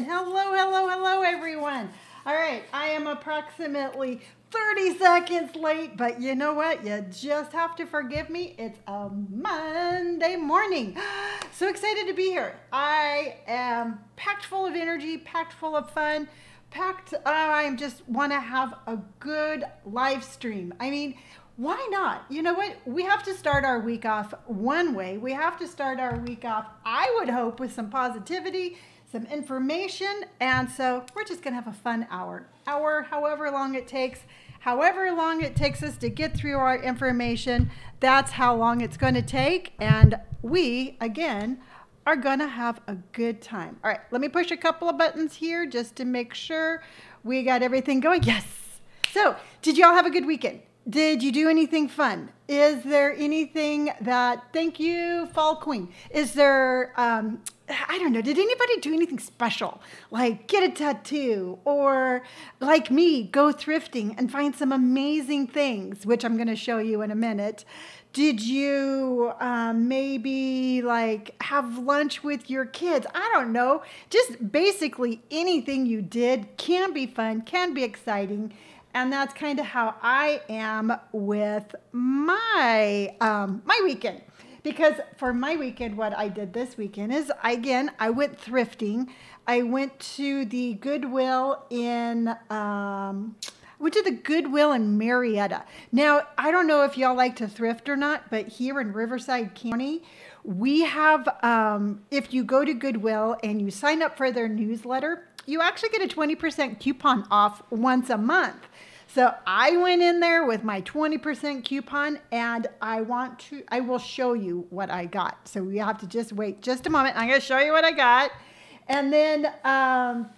Hello, hello, hello, everyone. All right, I am approximately 30 seconds late, but you know what? You just have to forgive me. It's a Monday morning. So excited to be here. I am packed full of energy, packed full of fun, packed. Uh, I just want to have a good live stream. I mean, why not? You know what? We have to start our week off one way. We have to start our week off, I would hope, with some positivity, some information. And so we're just going to have a fun hour. Hour, however long it takes. However long it takes us to get through our information, that's how long it's going to take. And we, again, are going to have a good time. All right, let me push a couple of buttons here just to make sure we got everything going. Yes. So, did y'all have a good weekend? Did you do anything fun? Is there anything that, thank you, Fall Queen. Is there, um, I don't know, did anybody do anything special? Like get a tattoo or like me, go thrifting and find some amazing things, which I'm going to show you in a minute. Did you um, maybe like have lunch with your kids? I don't know. Just basically anything you did can be fun, can be exciting and that's kind of how I am with my um, my weekend. Because for my weekend, what I did this weekend is again I went thrifting. I went to the Goodwill in. Um, went to the Goodwill in Murrieta. Now, I don't know if y'all like to thrift or not, but here in Riverside County, we have, um, if you go to Goodwill and you sign up for their newsletter, you actually get a 20% coupon off once a month. So I went in there with my 20% coupon and I want to, I will show you what I got. So we have to just wait just a moment. I'm going to show you what I got. And then, um,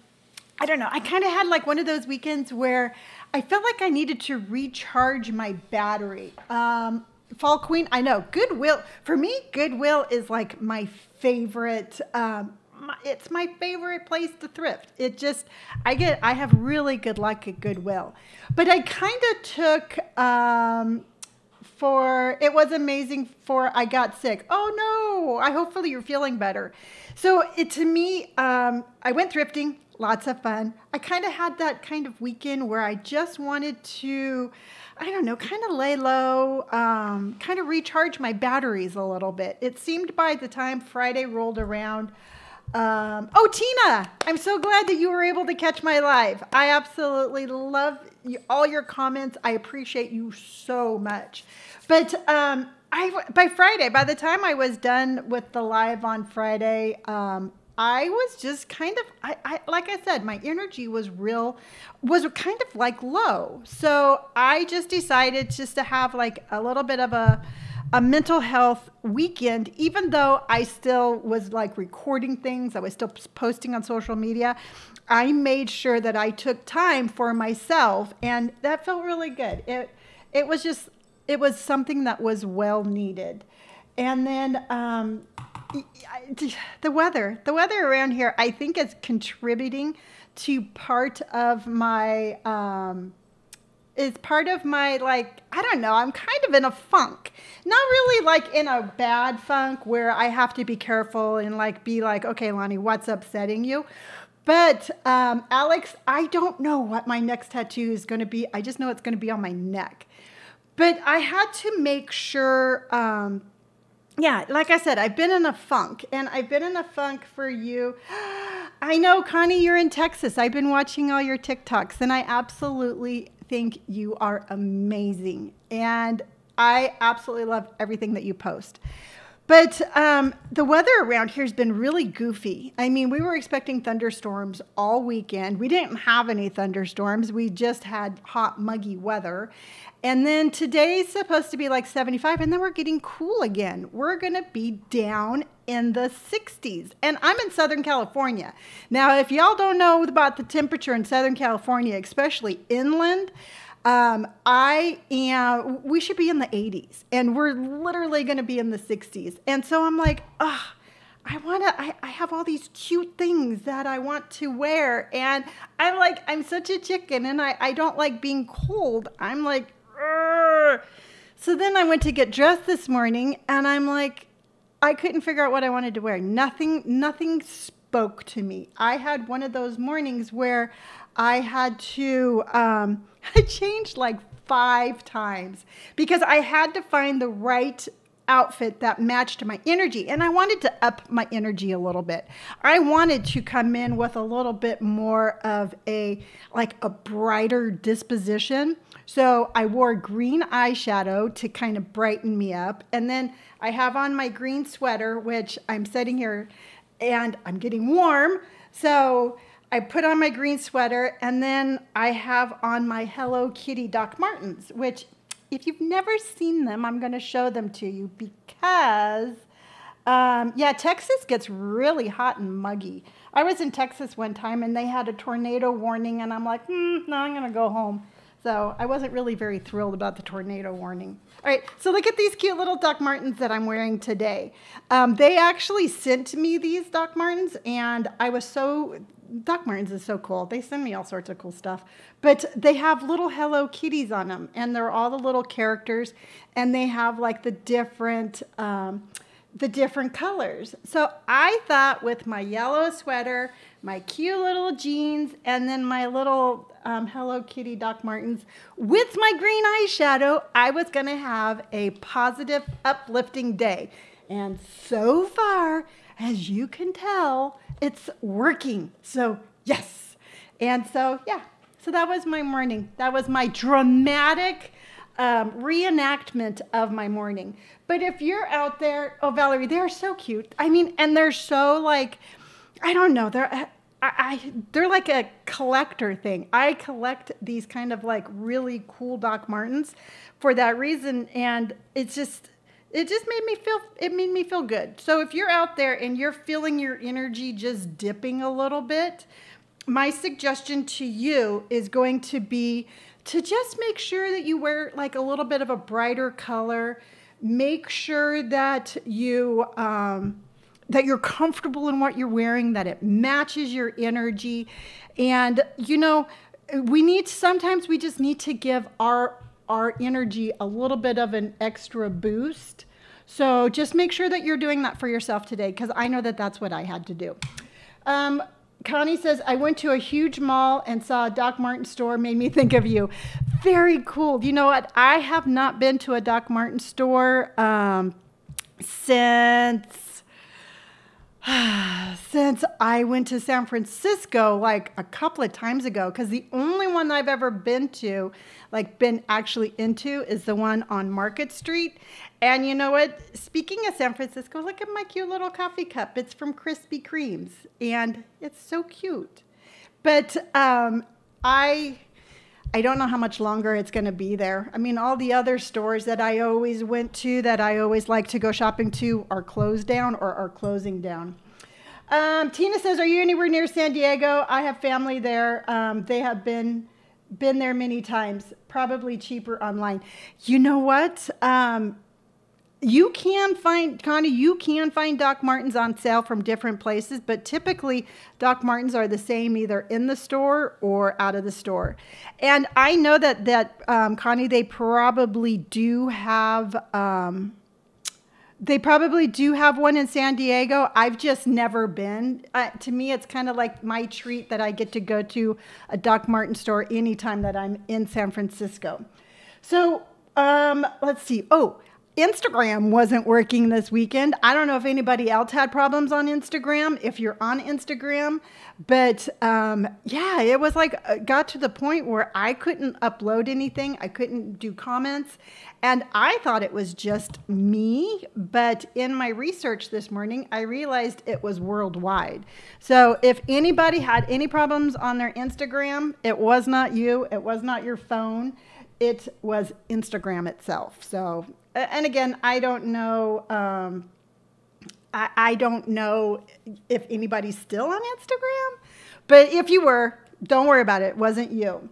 I don't know, I kind of had like one of those weekends where I felt like I needed to recharge my battery. Um, Fall Queen, I know, Goodwill, for me, Goodwill is like my favorite um, it's my favorite place to thrift. It just, I get, I have really good luck at Goodwill. But I kind of took, um, for, it was amazing for I got sick. Oh no, I hopefully you're feeling better. So it to me, um, I went thrifting, lots of fun. I kind of had that kind of weekend where I just wanted to, I don't know, kind of lay low, um, kind of recharge my batteries a little bit. It seemed by the time Friday rolled around, um, oh, Tina, I'm so glad that you were able to catch my live. I absolutely love all your comments. I appreciate you so much. But um, I, by Friday, by the time I was done with the live on Friday, um, I was just kind of, I, I, like I said, my energy was real, was kind of like low. So I just decided just to have like a little bit of a, a mental health weekend, even though I still was like recording things, I was still posting on social media. I made sure that I took time for myself, and that felt really good. It it was just it was something that was well needed. And then um, the weather, the weather around here, I think is contributing to part of my. Um, is part of my like I don't know, I'm kind of in a funk. Not really like in a bad funk where I have to be careful and like be like, okay, Lonni, what's upsetting you? But um, Alex, I don't know what my next tattoo is going to be. I just know it's going to be on my neck. But I had to make sure. Um, yeah, like I said, I've been in a funk, and I've been in a funk for you. I know, Connie, you're in Texas. I've been watching all your TikToks, and I absolutely think you are amazing. And I absolutely love everything that you post. But um, the weather around here has been really goofy. I mean, we were expecting thunderstorms all weekend. We didn't have any thunderstorms. We just had hot, muggy weather. And then today's supposed to be like 75, and then we're getting cool again. We're going to be down in the 60s. And I'm in Southern California. Now, if y'all don't know about the temperature in Southern California, especially inland, um, I am, we should be in the 80s, and we're literally going to be in the 60s. And so I'm like, ah. I want to, I, I have all these cute things that I want to wear. And I'm like, I'm such a chicken and I, I don't like being cold. I'm like, so then I went to get dressed this morning and I'm like, I couldn't figure out what I wanted to wear. Nothing, nothing spoke to me. I had one of those mornings where I had to, um, I changed like five times because I had to find the right outfit that matched my energy and I wanted to up my energy a little bit. I wanted to come in with a little bit more of a like a brighter disposition. So I wore green eyeshadow to kind of brighten me up and then I have on my green sweater which I'm sitting here and I'm getting warm. So I put on my green sweater and then I have on my Hello Kitty Doc Martens, which if you've never seen them, I'm going to show them to you because, um, yeah, Texas gets really hot and muggy. I was in Texas one time and they had a tornado warning, and I'm like, hmm, no, I'm going to go home. So I wasn't really very thrilled about the tornado warning. All right, so look at these cute little Doc Martens that I'm wearing today. Um, they actually sent me these Doc Martens, and I was so Doc Martens is so cool. They send me all sorts of cool stuff. But they have little Hello Kitties on them, and they're all the little characters, and they have like the different, um, the different colors. So I thought with my yellow sweater, my cute little jeans, and then my little um, Hello Kitty Doc Martens with my green eyeshadow, I was going to have a positive, uplifting day. And so far, as you can tell, it's working. So, yes. And so, yeah. So that was my morning. That was my dramatic um, reenactment of my morning. But if you're out there, oh, Valerie, they're so cute. I mean, and they're so like, I don't know, they're. I, I, they're like a collector thing. I collect these kind of like really cool Doc Martens for that reason, and it's just it just made me feel it made me feel good. So if you're out there and you're feeling your energy just dipping a little bit, my suggestion to you is going to be to just make sure that you wear like a little bit of a brighter color. Make sure that you um, that you're comfortable in what you're wearing, that it matches your energy, and you know we need sometimes we just need to give our our energy a little bit of an extra boost. So just make sure that you're doing that for yourself today because I know that that's what I had to do. Um, Connie says, I went to a huge mall and saw a Doc Marten store, made me think of you. Very cool. You know what? I have not been to a Doc Marten store um, since since I went to San Francisco like a couple of times ago, because the only one I've ever been to, like been actually into, is the one on Market Street. And you know what? Speaking of San Francisco, look at my cute little coffee cup. It's from Krispy Kremes, and it's so cute. But um, I I don't know how much longer it's going to be there. I mean, all the other stores that I always went to, that I always like to go shopping to, are closed down or are closing down. Um, Tina says, "Are you anywhere near San Diego? I have family there. Um, they have been been there many times. Probably cheaper online. You know what? Um, you can find Connie, you can find Doc Martens on sale from different places, but typically Doc Martens are the same either in the store or out of the store. And I know that that um, Connie, they probably do have. Um, they probably do have one in San Diego. I've just never been. Uh, to me, it's kind of like my treat that I get to go to a Doc Marten store anytime that I'm in San Francisco. So um, let's see. Oh, Instagram wasn't working this weekend. I don't know if anybody else had problems on Instagram, if you're on Instagram, but um, yeah, it was like, uh, got to the point where I couldn't upload anything, I couldn't do comments, and I thought it was just me, but in my research this morning, I realized it was worldwide. So if anybody had any problems on their Instagram, it was not you, it was not your phone it was Instagram itself. So and again, I don't know. Um, I, I don't know if anybody's still on Instagram, but if you were, don't worry about it. It wasn't you.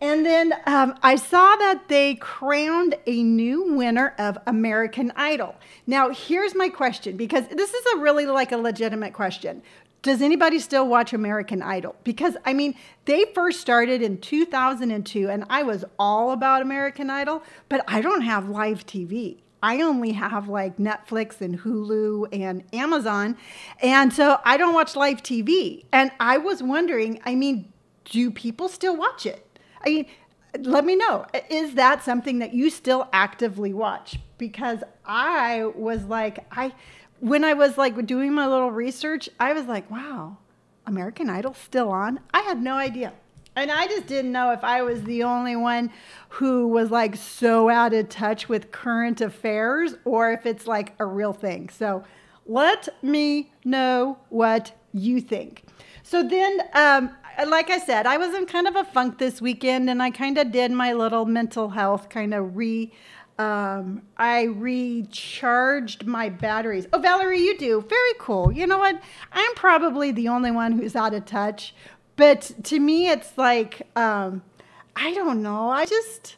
And then um, I saw that they crowned a new winner of American Idol. Now, here's my question because this is a really like a legitimate question does anybody still watch American Idol? Because I mean, they first started in 2002 and I was all about American Idol, but I don't have live TV. I only have like Netflix and Hulu and Amazon. And so I don't watch live TV. And I was wondering, I mean, do people still watch it? I mean, let me know. Is that something that you still actively watch? Because I was like, I, when I was like doing my little research, I was like, wow, American Idol still on? I had no idea. And I just didn't know if I was the only one who was like so out of touch with current affairs or if it's like a real thing. So let me know what you think. So then, um, like I said, I was in kind of a funk this weekend and I kind of did my little mental health kind of re. Um, I recharged my batteries. Oh, Valerie, you do. Very cool. You know what? I'm probably the only one who's out of touch but to me, it's like, um, I don't know. I just,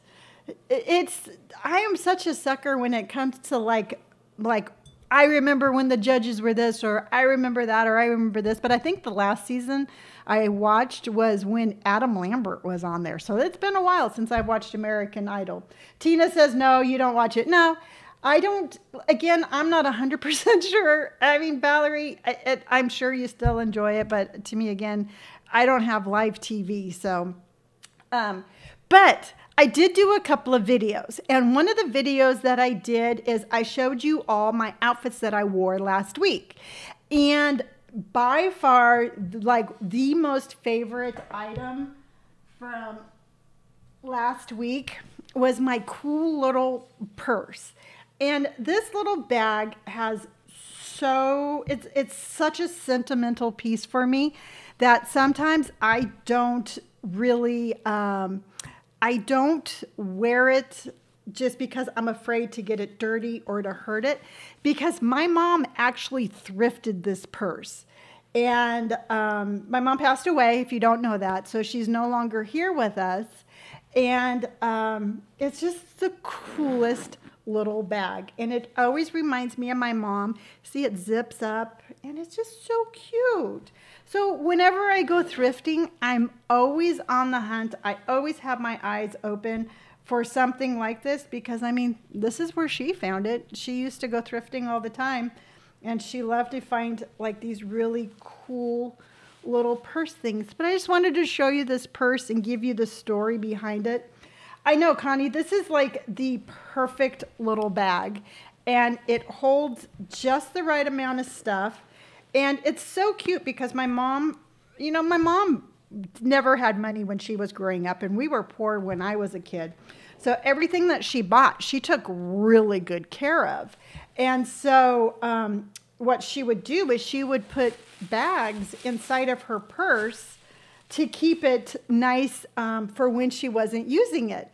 it's, I am such a sucker when it comes to like, like, I remember when the judges were this, or I remember that, or I remember this. But I think the last season I watched was when Adam Lambert was on there. So it's been a while since I've watched American Idol. Tina says, no, you don't watch it. No, I don't, again, I'm not 100% sure. I mean, Valerie, I, am sure you still enjoy it, but to me, again, I don't have live TV, so. Um, but I did do a couple of videos, and one of the videos that I did is I showed you all my outfits that I wore last week. And by far, like the most favorite item from last week was my cool little purse. And this little bag has so it's it's such a sentimental piece for me that sometimes I don't really, um, I don't wear it just because I'm afraid to get it dirty or to hurt it. Because my mom actually thrifted this purse. And um, my mom passed away, if you don't know that. So she's no longer here with us. And um, it's just the coolest little bag. And it always reminds me of my mom. See, it zips up and it's just so cute. So whenever I go thrifting, I'm always on the hunt. I always have my eyes open for something like this because I mean, this is where she found it. She used to go thrifting all the time and she loved to find like these really cool little purse things. But I just wanted to show you this purse and give you the story behind it. I know, Connie, this is like the perfect little bag and it holds just the right amount of stuff and it's so cute because my mom, you know, my mom never had money when she was growing up, and we were poor when I was a kid. So everything that she bought, she took really good care of. And so um, what she would do is she would put bags inside of her purse to keep it nice um, for when she wasn't using it.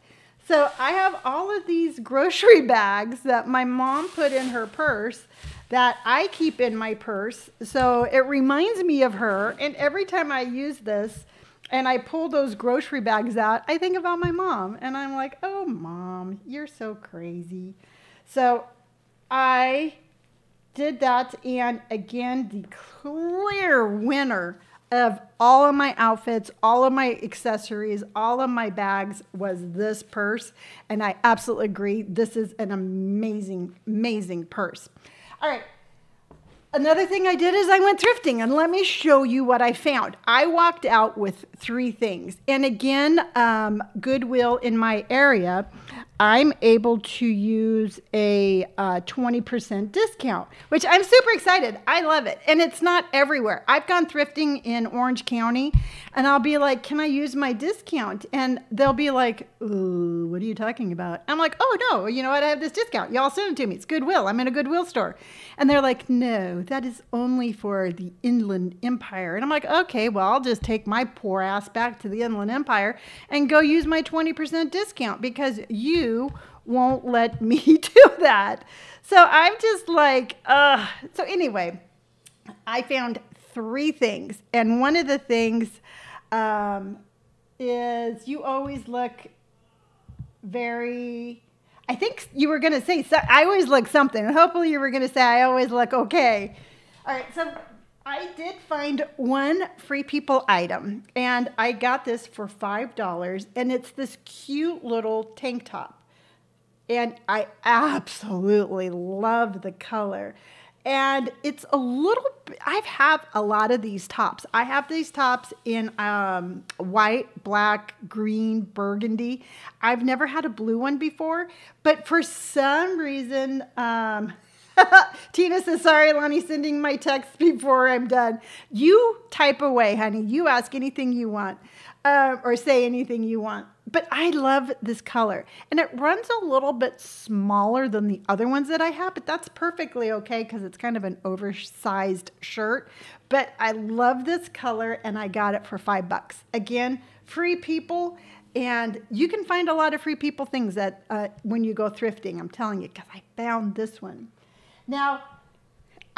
So I have all of these grocery bags that my mom put in her purse that I keep in my purse. So it reminds me of her. And every time I use this and I pull those grocery bags out, I think about my mom. And I'm like, oh, mom, you're so crazy. So I did that. And again, the clear winner of all of my outfits, all of my accessories, all of my bags was this purse. And I absolutely agree. This is an amazing, amazing purse. All right. Another thing I did is I went thrifting and let me show you what I found. I walked out with three things. And again, um, Goodwill in my area I'm able to use a uh, 20% discount, which I'm super excited. I love it. And it's not everywhere. I've gone thrifting in Orange County and I'll be like, Can I use my discount? And they'll be like, Ooh, what are you talking about? I'm like, Oh, no, you know what? I have this discount. Y'all send it to me. It's Goodwill. I'm in a Goodwill store. And they're like, No, that is only for the Inland Empire. And I'm like, Okay, well, I'll just take my poor ass back to the Inland Empire and go use my 20% discount because you won't let me do that. So I'm just like, uh. So anyway, I found three things. And one of the things um, is you always look very, I think you were going to say, so, I always look something. Hopefully you were going to say, I always look okay. All right, so I did find one free people item, and I got this for $5, and it's this cute little tank top. And I absolutely love the color. And it's a little, I've have a lot of these tops. I have these tops in um, white, black, green, burgundy. I've never had a blue one before, but for some reason, um, Tina says, sorry, Lonni, sending my text before I'm done. You type away, honey. You ask anything you want uh, or say anything you want. But I love this color. And it runs a little bit smaller than the other ones that I have, but that's perfectly okay because it's kind of an oversized shirt. But I love this color and I got it for five bucks. Again, free people. And you can find a lot of free people things that uh, when you go thrifting, I'm telling you, because I found this one. Now,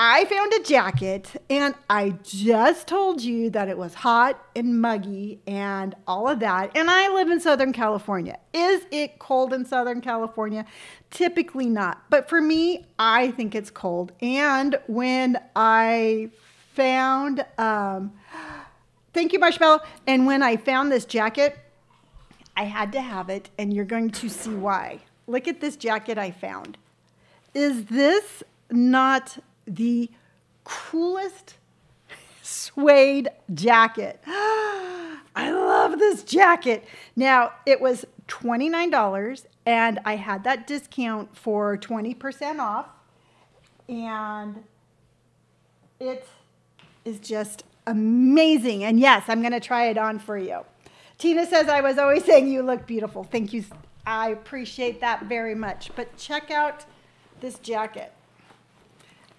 I found a jacket and I just told you that it was hot and muggy and all of that. And I live in Southern California. Is it cold in Southern California? Typically not. But for me, I think it's cold. And when I found, um, thank you, Marshmallow. And when I found this jacket, I had to have it, and you're going to see why. Look at this jacket I found. Is this not the coolest suede jacket. I love this jacket. Now, it was $29 and I had that discount for 20% off. And it is just amazing. And yes, I'm going to try it on for you. Tina says, I was always saying you look beautiful. Thank you. I appreciate that very much. But check out this jacket.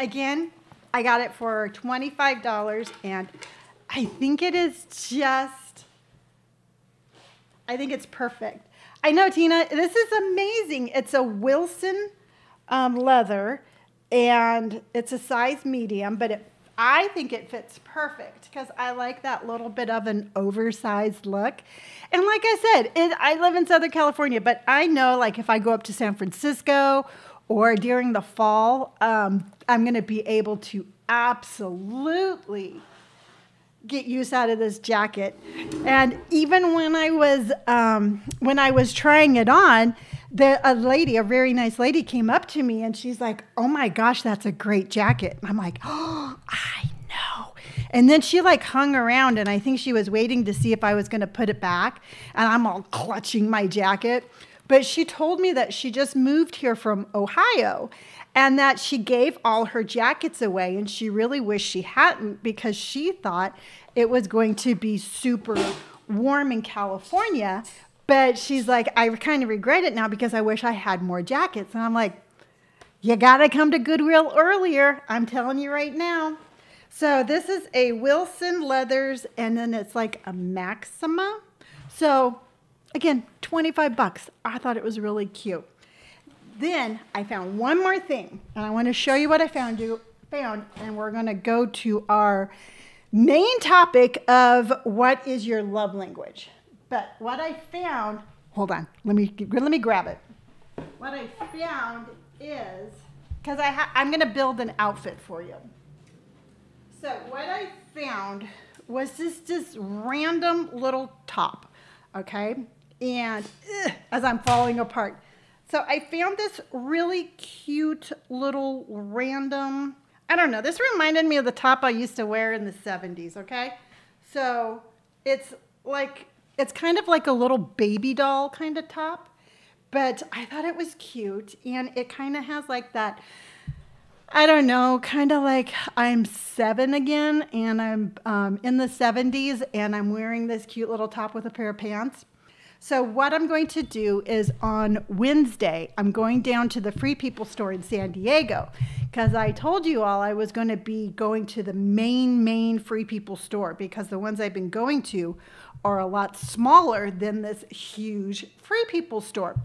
Again, I got it for $25 and I think it is just, I think it's perfect. I know, Tina, this is amazing. It's a Wilson um, leather and it's a size medium, but it, I think it fits perfect because I like that little bit of an oversized look. And like I said, it, I live in Southern California, but I know like if I go up to San Francisco or during the fall, um, I'm going to be able to absolutely get use out of this jacket. And even when I was um, when I was trying it on, the a lady, a very nice lady, came up to me and she's like, "Oh my gosh, that's a great jacket." I'm like, "Oh, I know." And then she like hung around and I think she was waiting to see if I was going to put it back. And I'm all clutching my jacket. But she told me that she just moved here from Ohio and that she gave all her jackets away and she really wished she hadn't because she thought it was going to be super warm in California. But she's like, I kind of regret it now because I wish I had more jackets. And I'm like, you got to come to Goodwill earlier. I'm telling you right now. So this is a Wilson Leathers and then it's like a Maxima. So Again, 25 bucks. I thought it was really cute. Then I found one more thing, and I want to show you what I found you found, and we're going to go to our main topic of what is your love language. But what I found, hold on, let me let me grab it. What I found is because I I'm going to build an outfit for you. So what I found was this just random little top, okay? And ugh, as I'm falling apart. So I found this really cute little random, I don't know, this reminded me of the top I used to wear in the 70s, okay? So it's like, it's kind of like a little baby doll kind of top, but I thought it was cute and it kind of has like that, I don't know, kind of like I'm seven again and I'm um, in the 70s and I'm wearing this cute little top with a pair of pants. So what I'm going to do is on Wednesday, I'm going down to the Free People store in San Diego because I told you all I was going to be going to the main, main Free People store because the ones I've been going to are a lot smaller than this huge Free People store.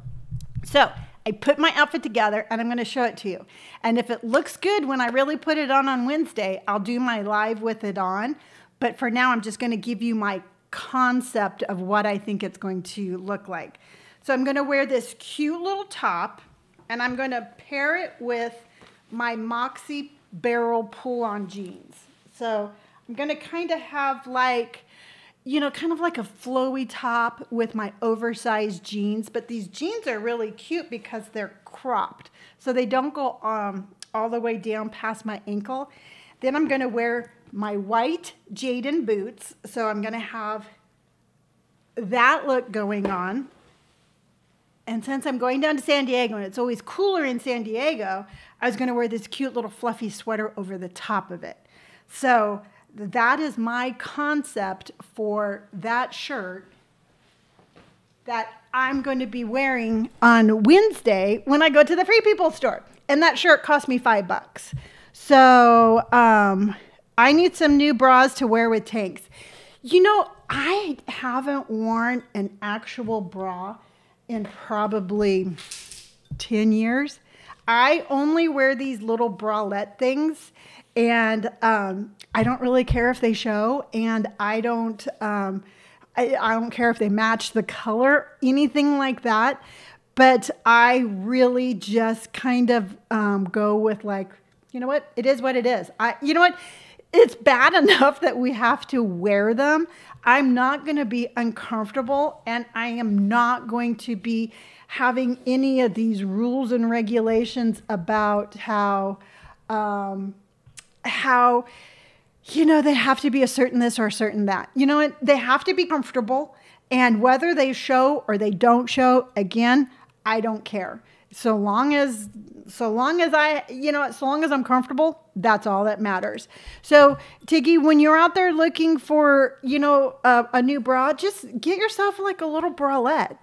So I put my outfit together and I'm going to show it to you. And if it looks good when I really put it on on Wednesday, I'll do my live with it on. But for now, I'm just going to give you my concept of what I think it's going to look like. So I'm going to wear this cute little top and I'm going to pair it with my Moxie Barrel pull-on jeans. So I'm going to kind of have like you know, kind of like a flowy top with my oversized jeans. But these jeans are really cute because they're cropped. So they don't go um, all the way down past my ankle. Then I'm going to wear my white Jaden boots. So I'm going to have that look going on. And since I'm going down to San Diego and it's always cooler in San Diego, I was going to wear this cute little fluffy sweater over the top of it. So that is my concept for that shirt that I'm going to be wearing on Wednesday when I go to the Free People store. And that shirt cost me five bucks. So um, I need some new bras to wear with tanks. You know, I haven't worn an actual bra in probably 10 years. I only wear these little bralette things and um, I don't really care if they show and I don't um, I, I don't care if they match the color, anything like that. But I really just kind of um, go with like, you know what? It is what it is. I, you know what? It's bad enough that we have to wear them. I'm not going to be uncomfortable and I am not going to be having any of these rules and regulations about how, um, how, you know, they have to be a certain this or a certain that. You know what? They have to be comfortable. And whether they show or they don't show, again, I don't care. So long as so long as I, you know, so long as I'm comfortable, that's all that matters. So, Tiggy, when you're out there looking for, you know, a, a new bra, just get yourself like a little bralette.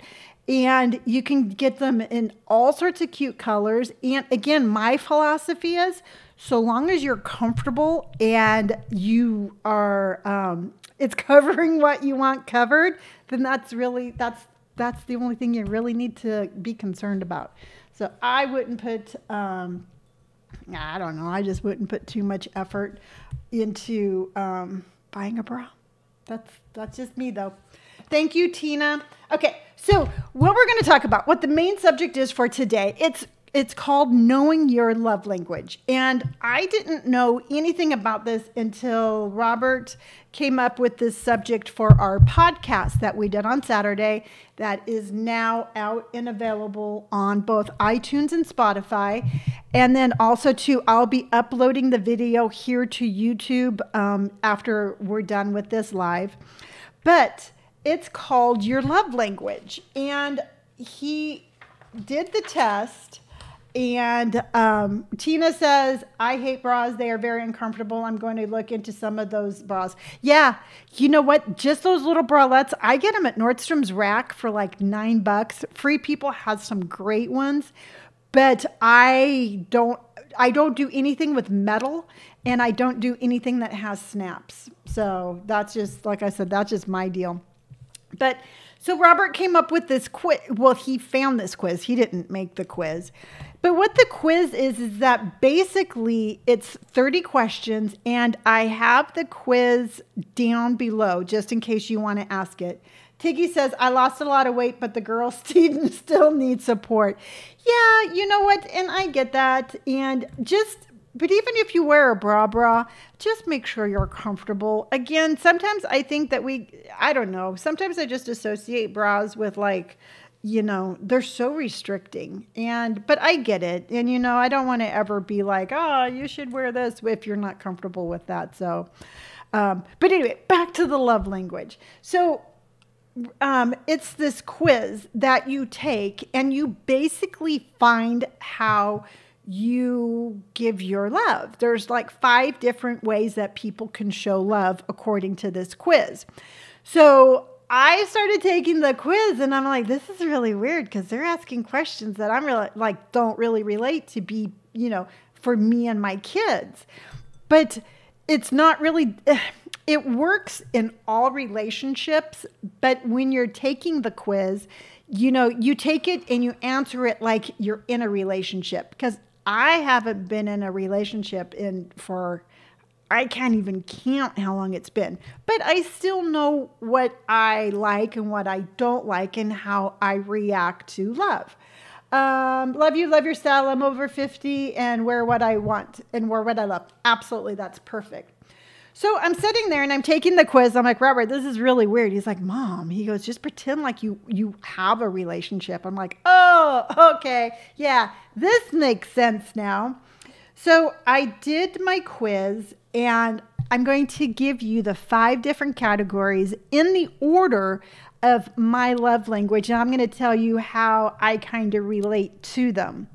And you can get them in all sorts of cute colors. And again, my philosophy is so long as you're comfortable and you are, um, it's covering what you want covered, then that's really, that's, that's the only thing you really need to be concerned about. So I wouldn't put, um, I don't know, I just wouldn't put too much effort into um, buying a bra. That's that's just me though. Thank you, Tina. Okay, so what we're going to talk about, what the main subject is for today, it's it's called Knowing Your Love Language. And I didn't know anything about this until Robert came up with this subject for our podcast that we did on Saturday, that is now out and available on both iTunes and Spotify. And then also, too, I'll be uploading the video here to YouTube um, after we're done with this live. But it's called Your Love Language. And he did the test and um, Tina says, I hate bras. They are very uncomfortable. I'm going to look into some of those bras. Yeah, you know what? Just those little bralettes, I get them at Nordstrom's Rack for like nine bucks. Free People has some great ones, but I don't. I don't do anything with metal and I don't do anything that has snaps. So that's just, like I said, that's just my deal. But so Robert came up with this quiz. Well, he found this quiz. He didn't make the quiz. But what the quiz is, is that basically it's 30 questions, and I have the quiz down below just in case you want to ask it. Tiggy says, I lost a lot of weight, but the girls still need support. Yeah, you know what? And I get that. And just but even if you wear a bra bra, just make sure you're comfortable. Again, sometimes I think that we, I don't know, sometimes I just associate bras with like, you know, they're so restricting. And, but I get it. And, you know, I don't want to ever be like, oh, you should wear this if you're not comfortable with that. So, um, but anyway, back to the love language. So, um, it's this quiz that you take, and you basically find how you give your love. There's like five different ways that people can show love according to this quiz. So I started taking the quiz and I'm like, this is really weird because they're asking questions that I'm really like don't really relate to be, you know, for me and my kids. But it's not really it works in all relationships, but when you're taking the quiz, you know, you take it and you answer it like you're in a relationship because I haven't been in a relationship in for I can't even count how long it's been, but I still know what I like and what I don't like and how I react to love. Um, love you, love your style. I'm over 50 and wear what I want and wear what I love. Absolutely, that's perfect. So I'm sitting there and I'm taking the quiz. I'm like, Robert, this is really weird. He's like, Mom, he goes, just pretend like you you have a relationship. I'm like, oh, okay. Yeah, this makes sense now. So I did my quiz and I'm going to give you the five different categories in the order of my love language. And I'm going to tell you how I kind of relate to them.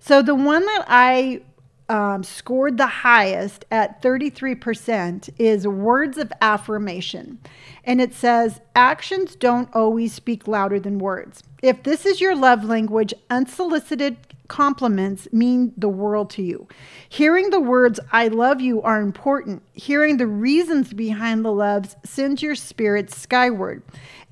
So the one that I um, scored the highest at 33% is words of affirmation. And it says, actions don't always speak louder than words. If this is your love language, unsolicited compliments mean the world to you. Hearing the words, I love you, are important. Hearing the reasons behind the loves sends your spirit skyward.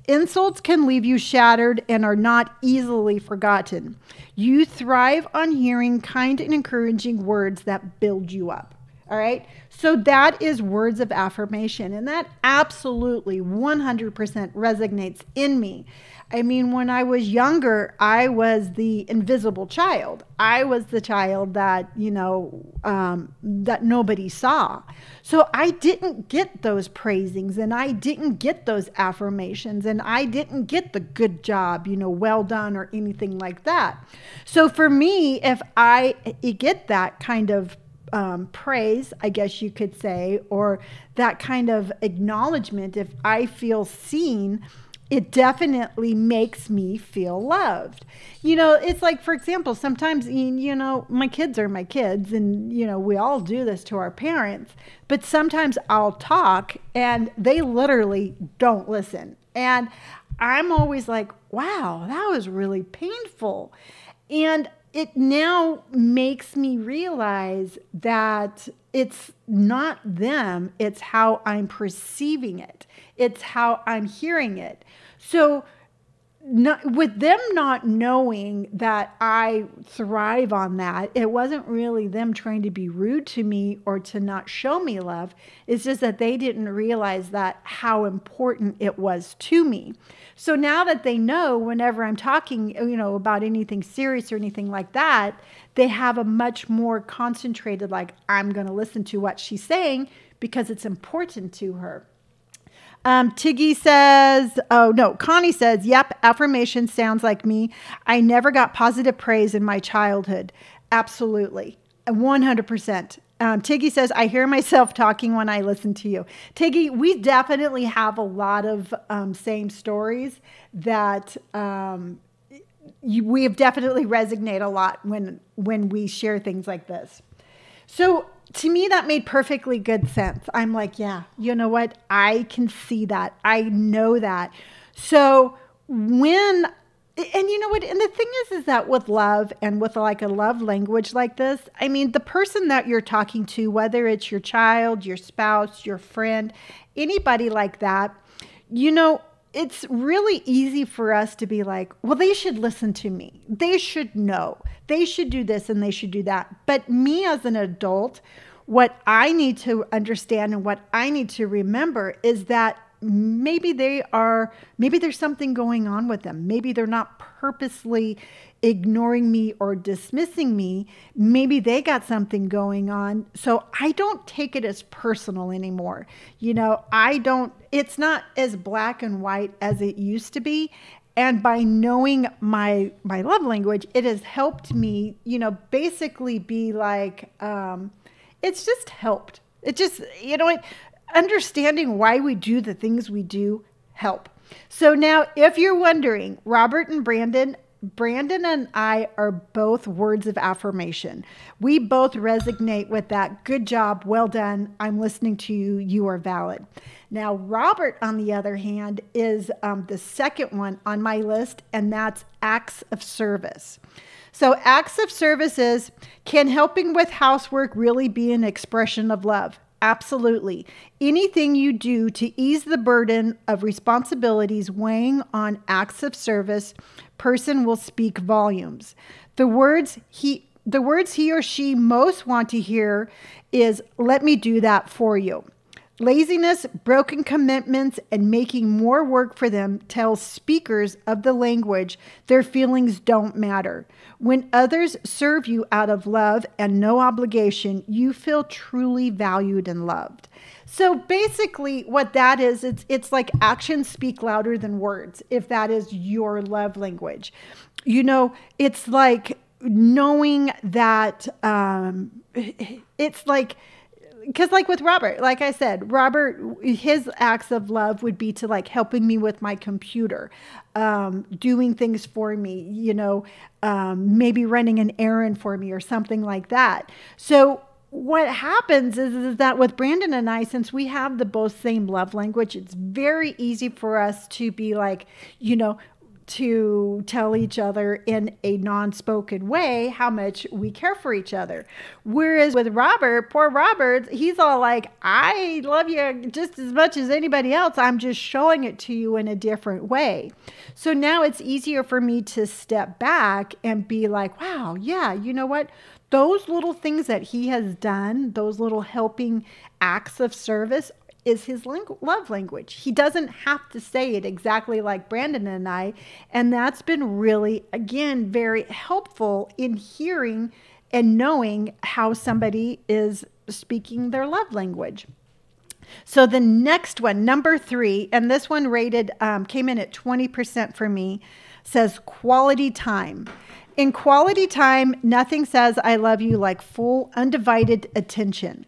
Insults can leave you shattered and are not easily forgotten. You thrive on hearing kind and encouraging words that build you up. All right. So that is words of affirmation. And that absolutely 100% resonates in me. I mean, when I was younger, I was the invisible child. I was the child that, you know, um, that nobody saw. So I didn't get those praisings and I didn't get those affirmations and I didn't get the good job, you know, well done or anything like that. So for me, if I get that kind of um, praise, I guess you could say, or that kind of acknowledgement, if I feel seen, it definitely makes me feel loved. You know, it's like, for example, sometimes, you know, my kids are my kids, and, you know, we all do this to our parents, but sometimes I'll talk and they literally don't listen. And I'm always like, wow, that was really painful. And it now makes me realize that it's not them, it's how I'm perceiving it, it's how I'm hearing it. So, not, with them not knowing that I thrive on that, it wasn't really them trying to be rude to me or to not show me love. It's just that they didn't realize that how important it was to me. So now that they know, whenever I'm talking, you know, about anything serious or anything like that, they have a much more concentrated, like, I'm going to listen to what she's saying because it's important to her. Um, Tiggy says, oh no, Connie says, yep, affirmation sounds like me. I never got positive praise in my childhood. Absolutely. 100%. Um, Tiggy says, I hear myself talking when I listen to you. Tiggy, we definitely have a lot of um, same stories that um, you, we have definitely resonate a lot when when we share things like this. So to me, that made perfectly good sense. I'm like, yeah, you know what? I can see that. I know that. So when and you know what and the thing is is that with love and with like a love language like this i mean the person that you're talking to whether it's your child your spouse your friend anybody like that you know it's really easy for us to be like well they should listen to me. They should know. They should do this and they should do that. But me as an adult what I need to understand and what I need to remember is that maybe they are, maybe there's something going on with them. Maybe they're not purposely ignoring me or dismissing me. Maybe they got something going on. So I don't take it as personal anymore. You know, I don't, it's not as black and white as it used to be and by knowing my my love language it has helped me you know basically be like um, it's just helped. It just, you know, understanding why we do the things we do help. So now, if you're wondering, Robert and Brandon, Brandon and I are both words of affirmation. We both resonate with that. Good job. Well done. I'm listening to you. You are valid. Now, Robert, on the other hand, is um, the second one on my list, and that's acts of service. So, acts of service is can helping with housework really be an expression of love? Absolutely. Anything you do to ease the burden of responsibilities weighing on acts of service person will speak volumes. The words he the words he or she most want to hear is let me do that for you. Laziness, broken commitments, and making more work for them tells speakers of the language their feelings don't matter. When others serve you out of love and no obligation, you feel truly valued and loved. So basically what that is, it's it's like actions speak louder than words if that is your love language. You know, it's like knowing that um it's like because like with Robert, like I said, Robert, his acts of love would be to like helping me with my computer, um, doing things for me, you know, um, maybe running an errand for me or something like that. So what happens is, is that with Brandon and I, since we have the both same love language, it's very easy for us to be like, you know, to tell each other in a non spoken way how much we care for each other. Whereas with Robert, poor Robert, he's all like, I love you just as much as anybody else. I'm just showing it to you in a different way. So now it's easier for me to step back and be like, wow, yeah, you know what? Those little things that he has done, those little helping acts of service is his love language. He doesn't have to say it exactly like Brandon and I. And that's been really, again, very helpful in hearing and knowing how somebody is speaking their love language. So the next one, number three, and this one rated um, came in at 20% for me, says quality time. In quality time, nothing says I love you like full, undivided attention.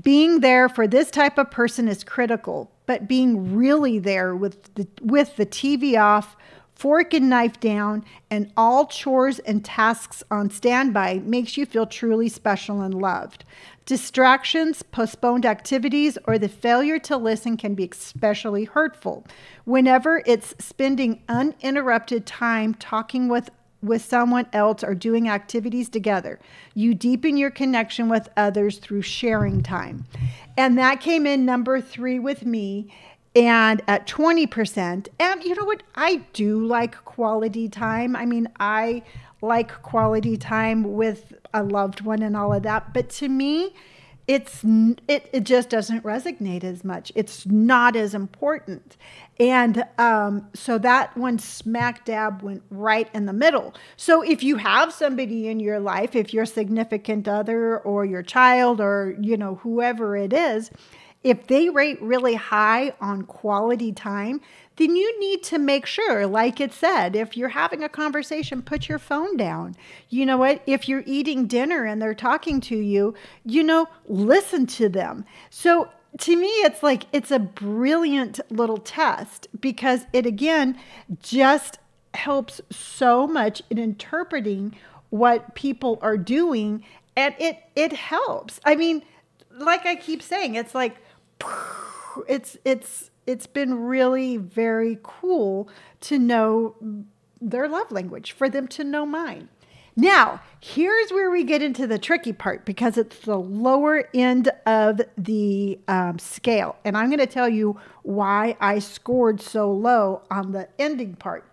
Being there for this type of person is critical, but being really there with the, with the TV off, fork and knife down, and all chores and tasks on standby makes you feel truly special and loved. Distractions, postponed activities, or the failure to listen can be especially hurtful. Whenever it's spending uninterrupted time talking with with someone else or doing activities together. You deepen your connection with others through sharing time. And that came in number three with me and at 20%. And you know what? I do like quality time. I mean, I like quality time with a loved one and all of that. But to me, it's it, it just doesn't resonate as much. It's not as important. And um, so that one smack dab went right in the middle. So if you have somebody in your life if your significant other or your child or you know whoever it is if they rate really high on quality time then you need to make sure, like it said, if you're having a conversation, put your phone down. You know what? If you're eating dinner and they're talking to you, you know, listen to them. So to me, it's like it's a brilliant little test because it again just helps so much in interpreting what people are doing and it it helps. I mean, like I keep saying, it's like it's it's it's been really very cool to know their love language, for them to know mine. Now, here's where we get into the tricky part because it's the lower end of the um, scale. And I'm going to tell you why I scored so low on the ending part.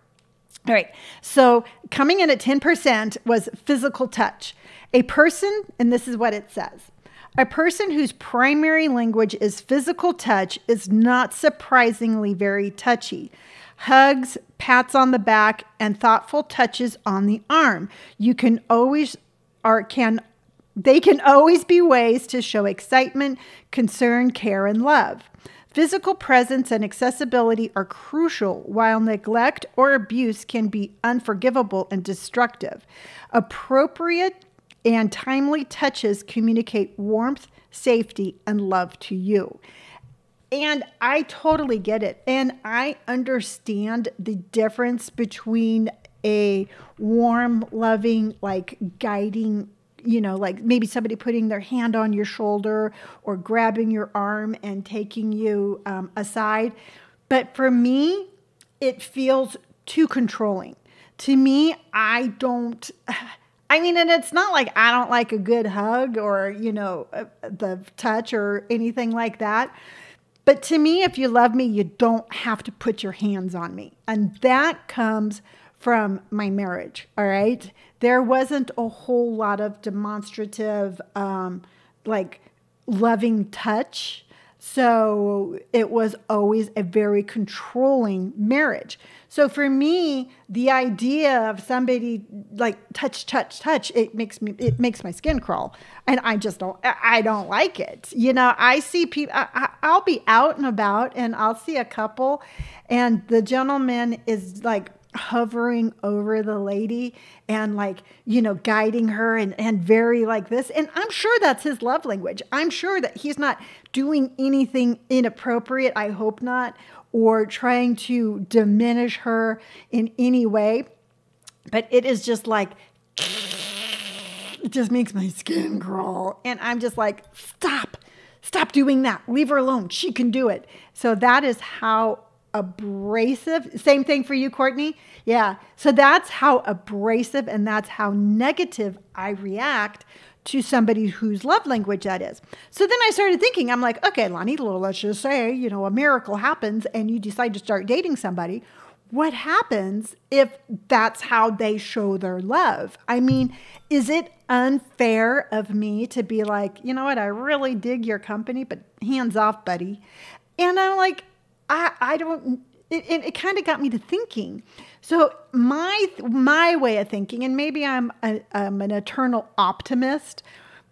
All right, so coming in at 10% was physical touch. A person, and this is what it says a person whose primary language is physical touch is not surprisingly very touchy. Hugs, pats on the back, and thoughtful touches on the arm. You can always or can they can always be ways to show excitement, concern, care, and love. Physical presence and accessibility are crucial, while neglect or abuse can be unforgivable and destructive. Appropriate and timely touches communicate warmth, safety, and love to you. And I totally get it. And I understand the difference between a warm, loving, like guiding, you know, like maybe somebody putting their hand on your shoulder or grabbing your arm and taking you um, aside. But for me, it feels too controlling. To me, I don't. I mean, and it's not like I don't like a good hug or, you know, uh, the touch or anything like that. But to me, if you love me, you don't have to put your hands on me. And that comes from my marriage, all right? There wasn't a whole lot of demonstrative, um, like, loving touch. So it was always a very controlling marriage. So for me, the idea of somebody like touch, touch, touch, it makes me, it makes my skin crawl. And I just don't, I don't like it. You know, I see people, I, I'll be out and about and I'll see a couple and the gentleman is like hovering over the lady and like you know guiding her and and very like this. And i'm sure that's his love language. I'm sure that he's not doing anything inappropriate i hope not or trying to diminish her in any way. But it is just like it just makes my skin crawl. And i'm just like stop stop doing that. Leave her alone. She can do it. So that is how abrasive. Same thing for you, Courtney. Yeah. So that's how abrasive and that's how negative I react to somebody whose love language that is. So then I started thinking, I'm like, okay, Lonni, let's just say, you know, a miracle happens and you decide to start dating somebody. What happens if that's how they show their love? I mean, is it unfair of me to be like, you know what, I really dig your company, but hands off, buddy? And I'm like, I, I don't, it, it, it kind of got me to thinking. So my, my way of thinking, and maybe I'm, a, I'm an eternal optimist,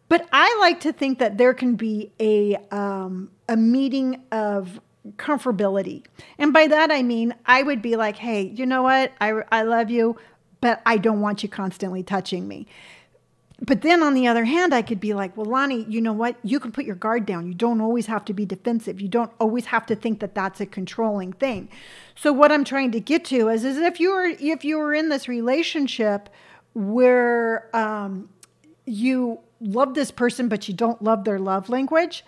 but I like to think that there can be a, um, a meeting of comfortability. And by that, I mean, I would be like, hey, you know what? I, I love you, but I don't want you constantly touching me but then on the other hand, I could be like, well, Lonni, you know what? You can put your guard down. You don't always have to be defensive. You don't always have to think that that's a controlling thing. So what I'm trying to get to is, is if you were if you were in this relationship where um, you love this person but you don't love their love language,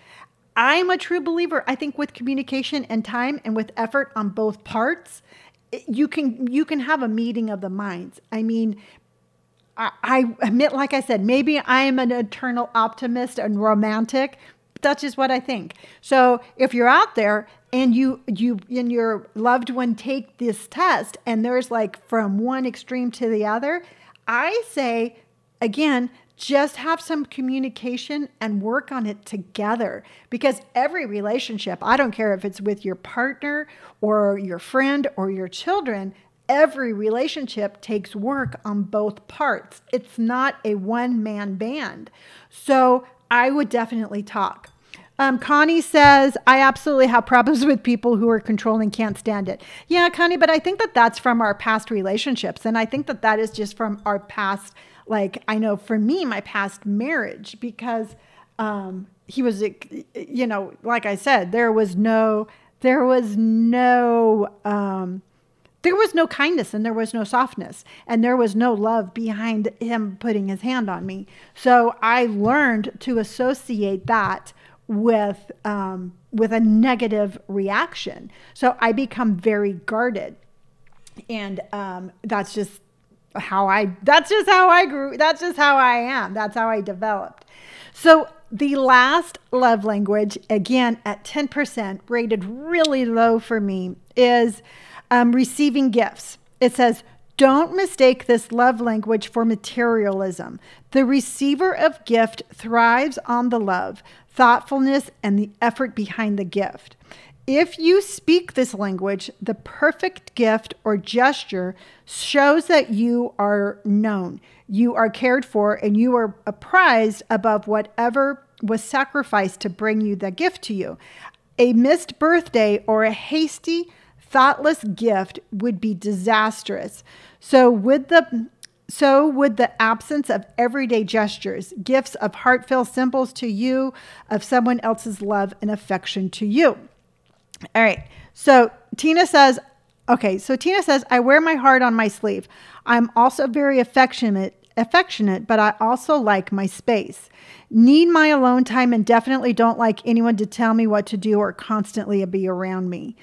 I'm a true believer. I think with communication and time and with effort on both parts, you can you can have a meeting of the minds. I mean, I, admit, like I said, maybe I am an eternal optimist and romantic. That's just what I think. So if you're out there and you you and your loved one take this test and there's like from one extreme to the other, I say again, just have some communication and work on it together because every relationship, I don't care if it's with your partner or your friend or your children, every relationship takes work on both parts. It's not a one man band. So I would definitely talk. Um, Connie says, I absolutely have problems with people who are controlling, can't stand it. Yeah, Connie, but I think that that's from our past relationships. And I think that that is just from our past, like, I know for me, my past marriage, because um, he was, you know, like I said, there was no, there was no, um, there was no kindness and there was no softness and there was no love behind him putting his hand on me. So I learned to associate that with um, with a negative reaction. So I become very guarded, and um, that's just how I. That's just how I grew. That's just how I am. That's how I developed. So the last love language, again at ten percent, rated really low for me, is um, receiving gifts. It says, don't mistake this love language for materialism. The receiver of gift thrives on the love, thoughtfulness, and the effort behind the gift. If you speak this language, the perfect gift or gesture shows that you are known, you are cared for, and you are apprised above whatever was sacrificed to bring you the gift to you. A missed birthday or a hasty thoughtless gift would be disastrous. So would the so would the absence of everyday gestures, gifts of heartfelt symbols to you, of someone else's love and affection to you. All right. So Tina says, okay, so Tina says, I wear my heart on my sleeve. I'm also very affectionate, affectionate, but I also like my space. Need my alone time and definitely don't like anyone to tell me what to do or constantly be around me.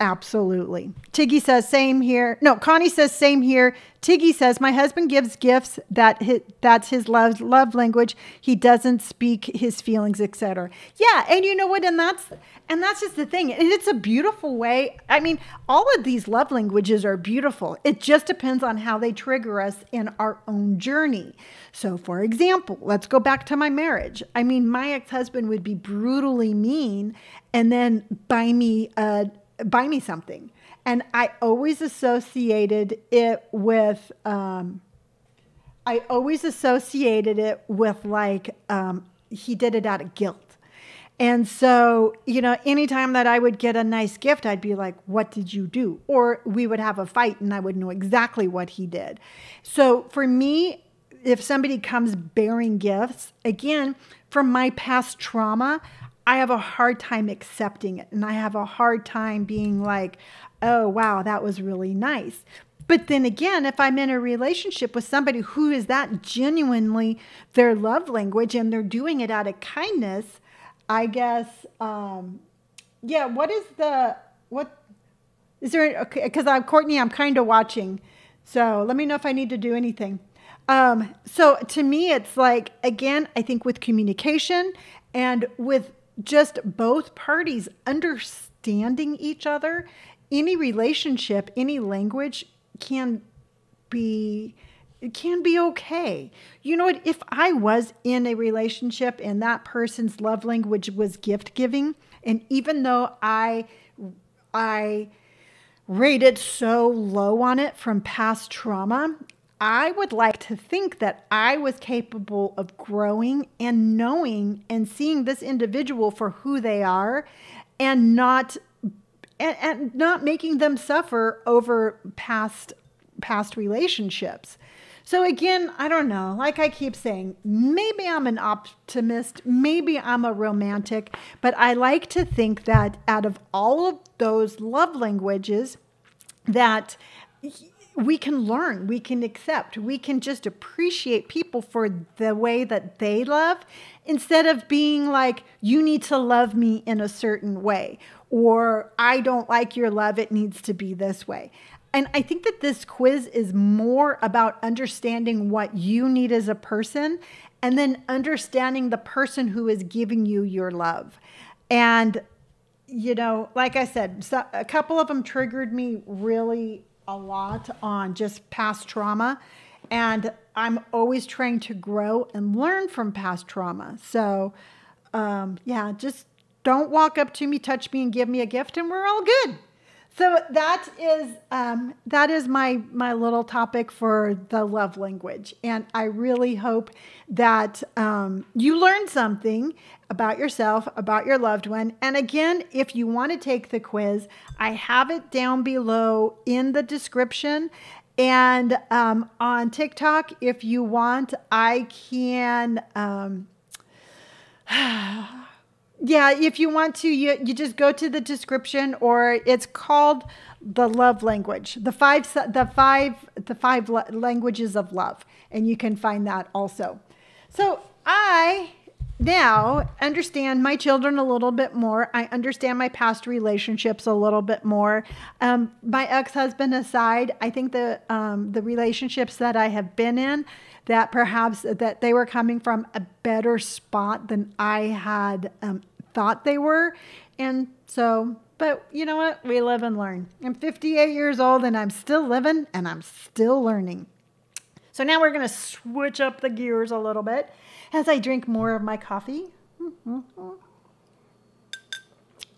Absolutely. Tiggy says same here. No, Connie says same here. Tiggy says my husband gives gifts that his, that's his love love language. He doesn't speak his feelings, etc. Yeah, and you know what? And that's and that's just the thing. And it's a beautiful way. I mean, all of these love languages are beautiful. It just depends on how they trigger us in our own journey. So, for example, let's go back to my marriage. I mean, my ex-husband would be brutally mean and then buy me a buy me something. And I always associated it with, um, I always associated it with like, um, he did it out of guilt. And so, you know, anytime that I would get a nice gift, I'd be like, what did you do? Or we would have a fight and I would know exactly what he did. So for me, if somebody comes bearing gifts, again, from my past trauma, I have a hard time accepting it. And I have a hard time being like, oh, wow, that was really nice. But then again, if I'm in a relationship with somebody who is that genuinely their love language and they're doing it out of kindness, I guess, um, yeah, what is the, what, is there, okay, because I'm Courtney, I'm kind of watching. So let me know if I need to do anything. Um, so to me, it's like, again, I think with communication and with just both parties understanding each other, any relationship, any language can be it can be okay. You know what? If I was in a relationship and that person's love language was gift giving, and even though I I rated so low on it from past trauma, I would like to think that I was capable of growing and knowing and seeing this individual for who they are and not and, and not making them suffer over past past relationships. So again, I don't know. Like I keep saying, maybe I'm an optimist, maybe I'm a romantic, but I like to think that out of all of those love languages that we can learn, we can accept, we can just appreciate people for the way that they love instead of being like, you need to love me in a certain way, or I don't like your love, it needs to be this way. And I think that this quiz is more about understanding what you need as a person and then understanding the person who is giving you your love. And, you know, like I said, so a couple of them triggered me really a lot on just past trauma. And I'm always trying to grow and learn from past trauma. So, um, yeah, just don't walk up to me, touch me, and give me a gift, and we're all good. So that is um, that is my my little topic for the love language, and I really hope that um, you learned something about yourself, about your loved one. And again, if you want to take the quiz, I have it down below in the description. And um, on TikTok, if you want, I can. Um, yeah, if you want to, you, you just go to the description or it's called the love language, the five, the five, the five languages of love. And you can find that also. So I now understand my children a little bit more. I understand my past relationships a little bit more. Um, my ex-husband aside, I think the um, the relationships that I have been in, that perhaps that they were coming from a better spot than I had um, thought they were, and so. But you know what? We live and learn. I'm 58 years old and I'm still living and I'm still learning. So now we're going to switch up the gears a little bit as I drink more of my coffee.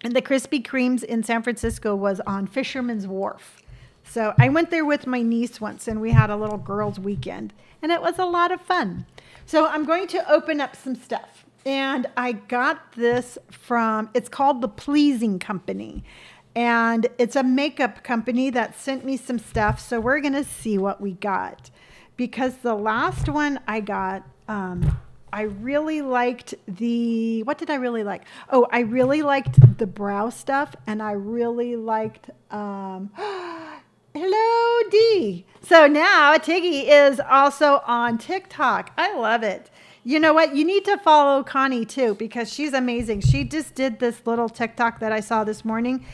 And the Krispy Kremes in San Francisco was on Fisherman's Wharf. So I went there with my niece once and we had a little girls' weekend and it was a lot of fun. So I'm going to open up some stuff. And I got this from, it's called The Pleasing Company. And it's a makeup company that sent me some stuff. So we're going to see what we got. Because the last one I got, um, I really liked the, what did I really like? Oh, I really liked the brow stuff and I really liked, um, hello D. So now Tiggy is also on TikTok. I love it. You know what? You need to follow Connie too because she's amazing. She just did this little TikTok that I saw this morning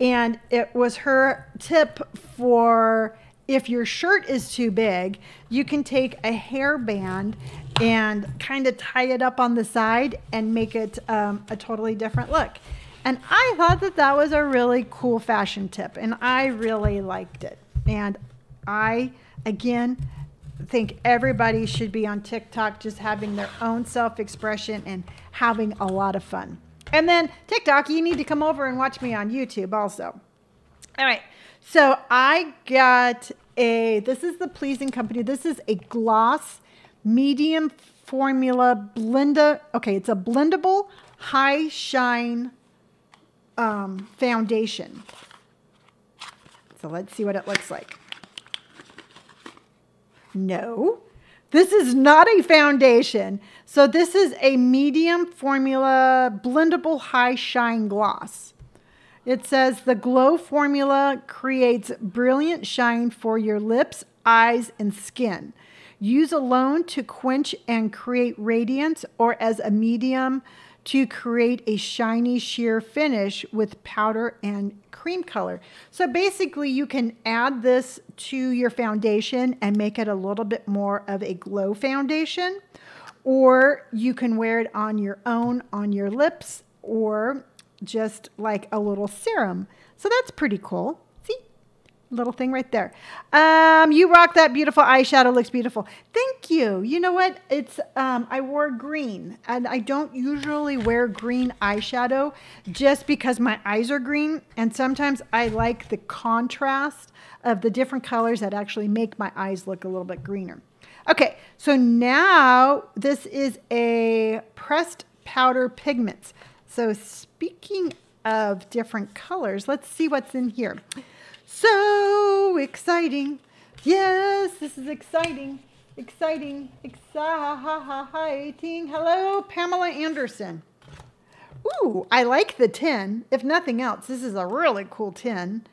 And it was her tip for if your shirt is too big, you can take a hairband and kind of tie it up on the side and make it um, a totally different look. And I thought that that was a really cool fashion tip, and I really liked it. And I, again, think everybody should be on TikTok just having their own self expression and having a lot of fun. And then TikTok, you need to come over and watch me on YouTube also. All right. So I got a, this is the Pleasing Company. This is a gloss medium formula blender. Okay, it's a blendable high shine um, foundation. So let's see what it looks like. No, this is not a foundation. So this is a medium formula blendable high shine gloss. It says the glow formula creates brilliant shine for your lips, eyes, and skin. Use alone to quench and create radiance or as a medium to create a shiny sheer finish with powder and cream color. So basically you can add this to your foundation and make it a little bit more of a glow foundation or you can wear it on your own on your lips or just like a little serum. So that's pretty cool. See? Little thing right there. Um, you rock that beautiful eyeshadow. Looks beautiful. Thank you. You know what? It's um, I wore green, and I don't usually wear green eyeshadow just because my eyes are green, and sometimes I like the contrast of the different colors that actually make my eyes look a little bit greener. Okay, so now this is a pressed powder pigments. So speaking of different colors, let's see what's in here. So exciting. Yes, this is exciting. Exciting. Exciting. Hello, Pamela Anderson. Ooh, I like the tin. If nothing else, this is a really cool tin.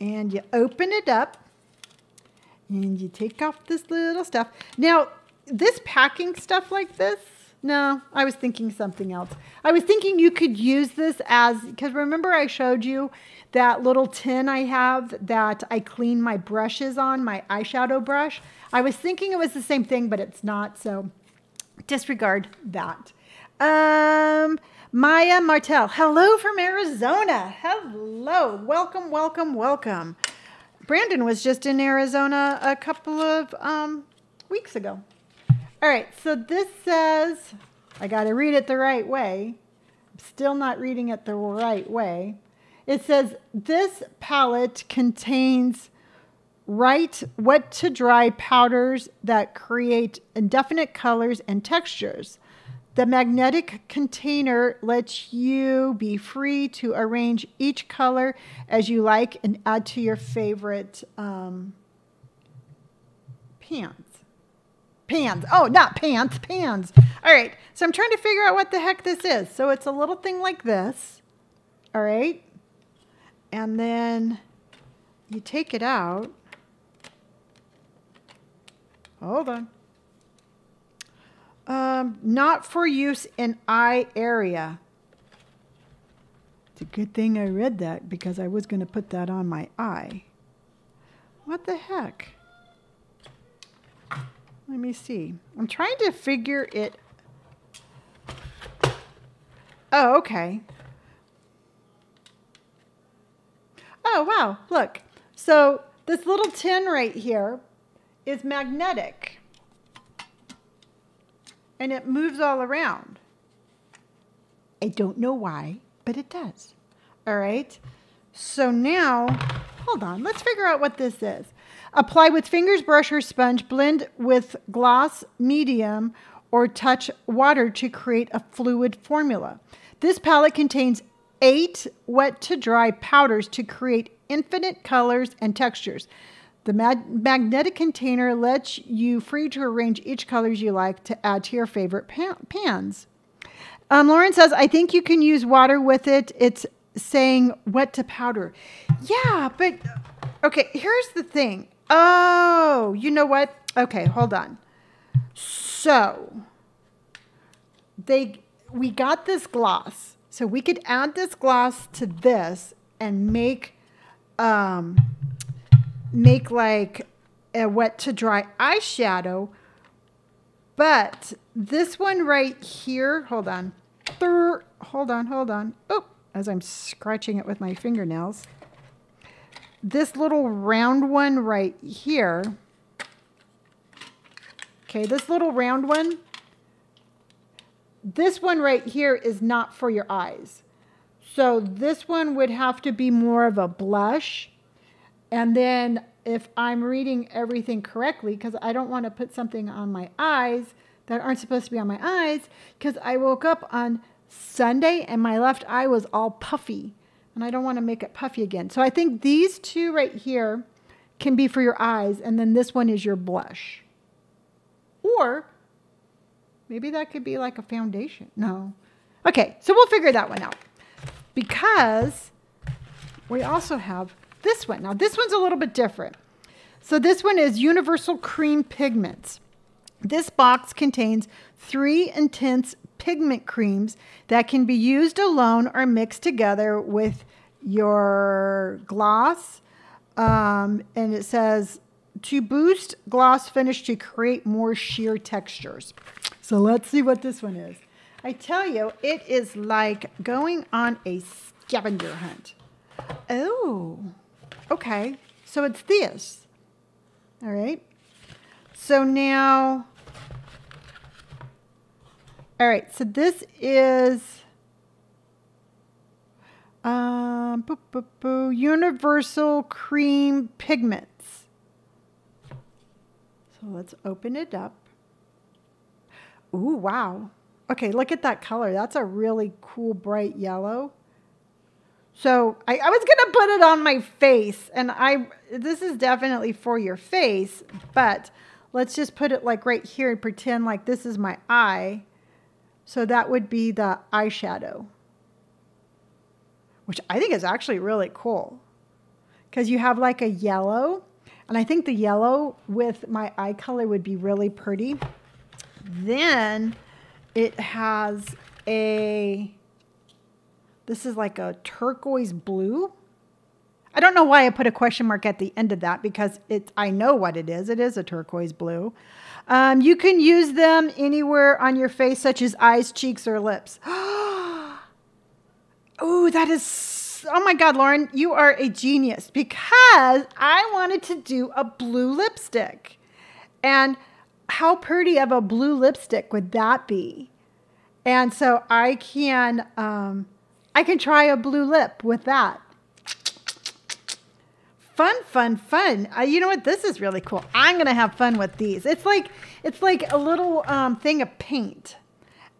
And you open it up and you take off this little stuff. Now, this packing stuff like this, no, I was thinking something else. I was thinking you could use this as, because remember I showed you that little tin I have that I clean my brushes on, my eyeshadow brush. I was thinking it was the same thing, but it's not, so disregard that. Um, Maya Martel, hello from Arizona. Hello, welcome, welcome, welcome. Brandon was just in Arizona a couple of um, weeks ago. All right, so this says, I got to read it the right way. I'm still not reading it the right way. It says, this palette contains right wet to dry powders that create indefinite colors and textures. The magnetic container lets you be free to arrange each color as you like and add to your favorite um, pans. Oh, not pants, pans. All right, so I'm trying to figure out what the heck this is. So it's a little thing like this, all right? And then you take it out. Hold on. Um, not for use in eye area. It's a good thing I read that because I was going to put that on my eye. What the heck? Let me see. I'm trying to figure it. Oh, okay. Oh, wow. Look. So this little tin right here is magnetic. And it moves all around. I don't know why, but it does. All right. So now, hold on. Let's figure out what this is. Apply with fingers, brush, or sponge. Blend with gloss, medium, or touch water to create a fluid formula. This palette contains eight wet to dry powders to create infinite colors and textures. The mag magnetic container lets you free to arrange each colors you like to add to your favorite pans. Um, Lauren says, I think you can use water with it. It's saying wet to powder. Yeah, but okay, here's the thing. Oh, you know what? Okay, hold on. So they we got this gloss. So we could add this gloss to this and make um, make like a wet to dry eyeshadow. But this one right here, hold on. Hold on, hold on. Oh, as I'm scratching it with my fingernails. This little round one right here. Okay, this little round one. This one right here is not for your eyes. So this one would have to be more of a blush. And then if I'm reading everything correctly, because I don't want to put something on my eyes that aren't supposed to be on my eyes, because I woke up on Sunday and my left eye was all puffy. And I don't want to make it puffy again. So I think these two right here can be for your eyes. And then this one is your blush. Or maybe that could be like a foundation. No. Okay, so we'll figure that one out because we also have this one. Now, this one's a little bit different. So this one is Universal Cream Pigments. This box contains three intense pigment creams that can be used alone or mixed together with your gloss. Um, and it says to boost gloss finish to create more sheer textures. So let's see what this one is. I tell you, it is like going on a scavenger hunt. Oh, okay. So it's this. All right. So now, all right. So this is um, boo, boo, boo, Universal Cream Pigments. So let's open it up. Ooh, wow. Okay, look at that color. That's a really cool bright yellow. So I, I was gonna put it on my face, and I this is definitely for your face, but let's just put it like right here and pretend like this is my eye. So that would be the eyeshadow, which I think is actually really cool because you have like a yellow, and I think the yellow with my eye color would be really pretty. Then it has a, this is like a turquoise blue. I don't know why I put a question mark at the end of that because it, I know what it is. It is a turquoise blue. Um, you can use them anywhere on your face, such as eyes, cheeks, or lips. oh, that is, oh my God, Lauren, you are a genius because I wanted to do a blue lipstick. And how pretty of a blue lipstick would that be? And so I can, um, I can try a blue lip with that. Fun, fun, fun. Uh, you know what? This is really cool. I'm to have fun with these. It's like, it's like a little um, thing of paint.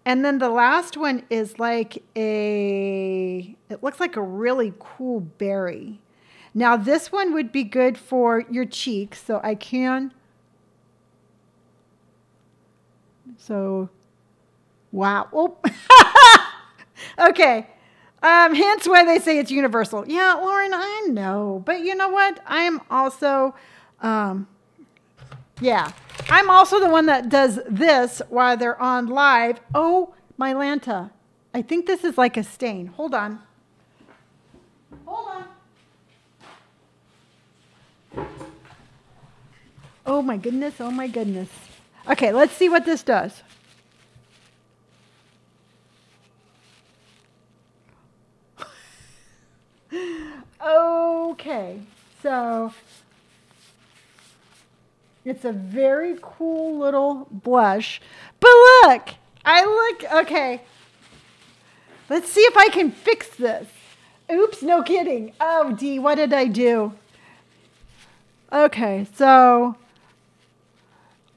And then the last one is like a, it looks like a really cool berry. Now this one would be good for your cheeks. So I can So, wow. Oh. okay. Um, hence why they say it's universal. Yeah, Lauren, I know. But you know what? I am also, um, yeah, I'm also the one that does this while they're on live. Oh, my Lanta. I think this is like a stain. Hold on. Hold on. Oh my goodness. Oh my goodness. Okay, let's see what this does. Okay, so it's a very cool little blush. But look, I look, okay. Let's see if I can fix this. Oops, no kidding. Oh, Dee, what did I do? Okay, so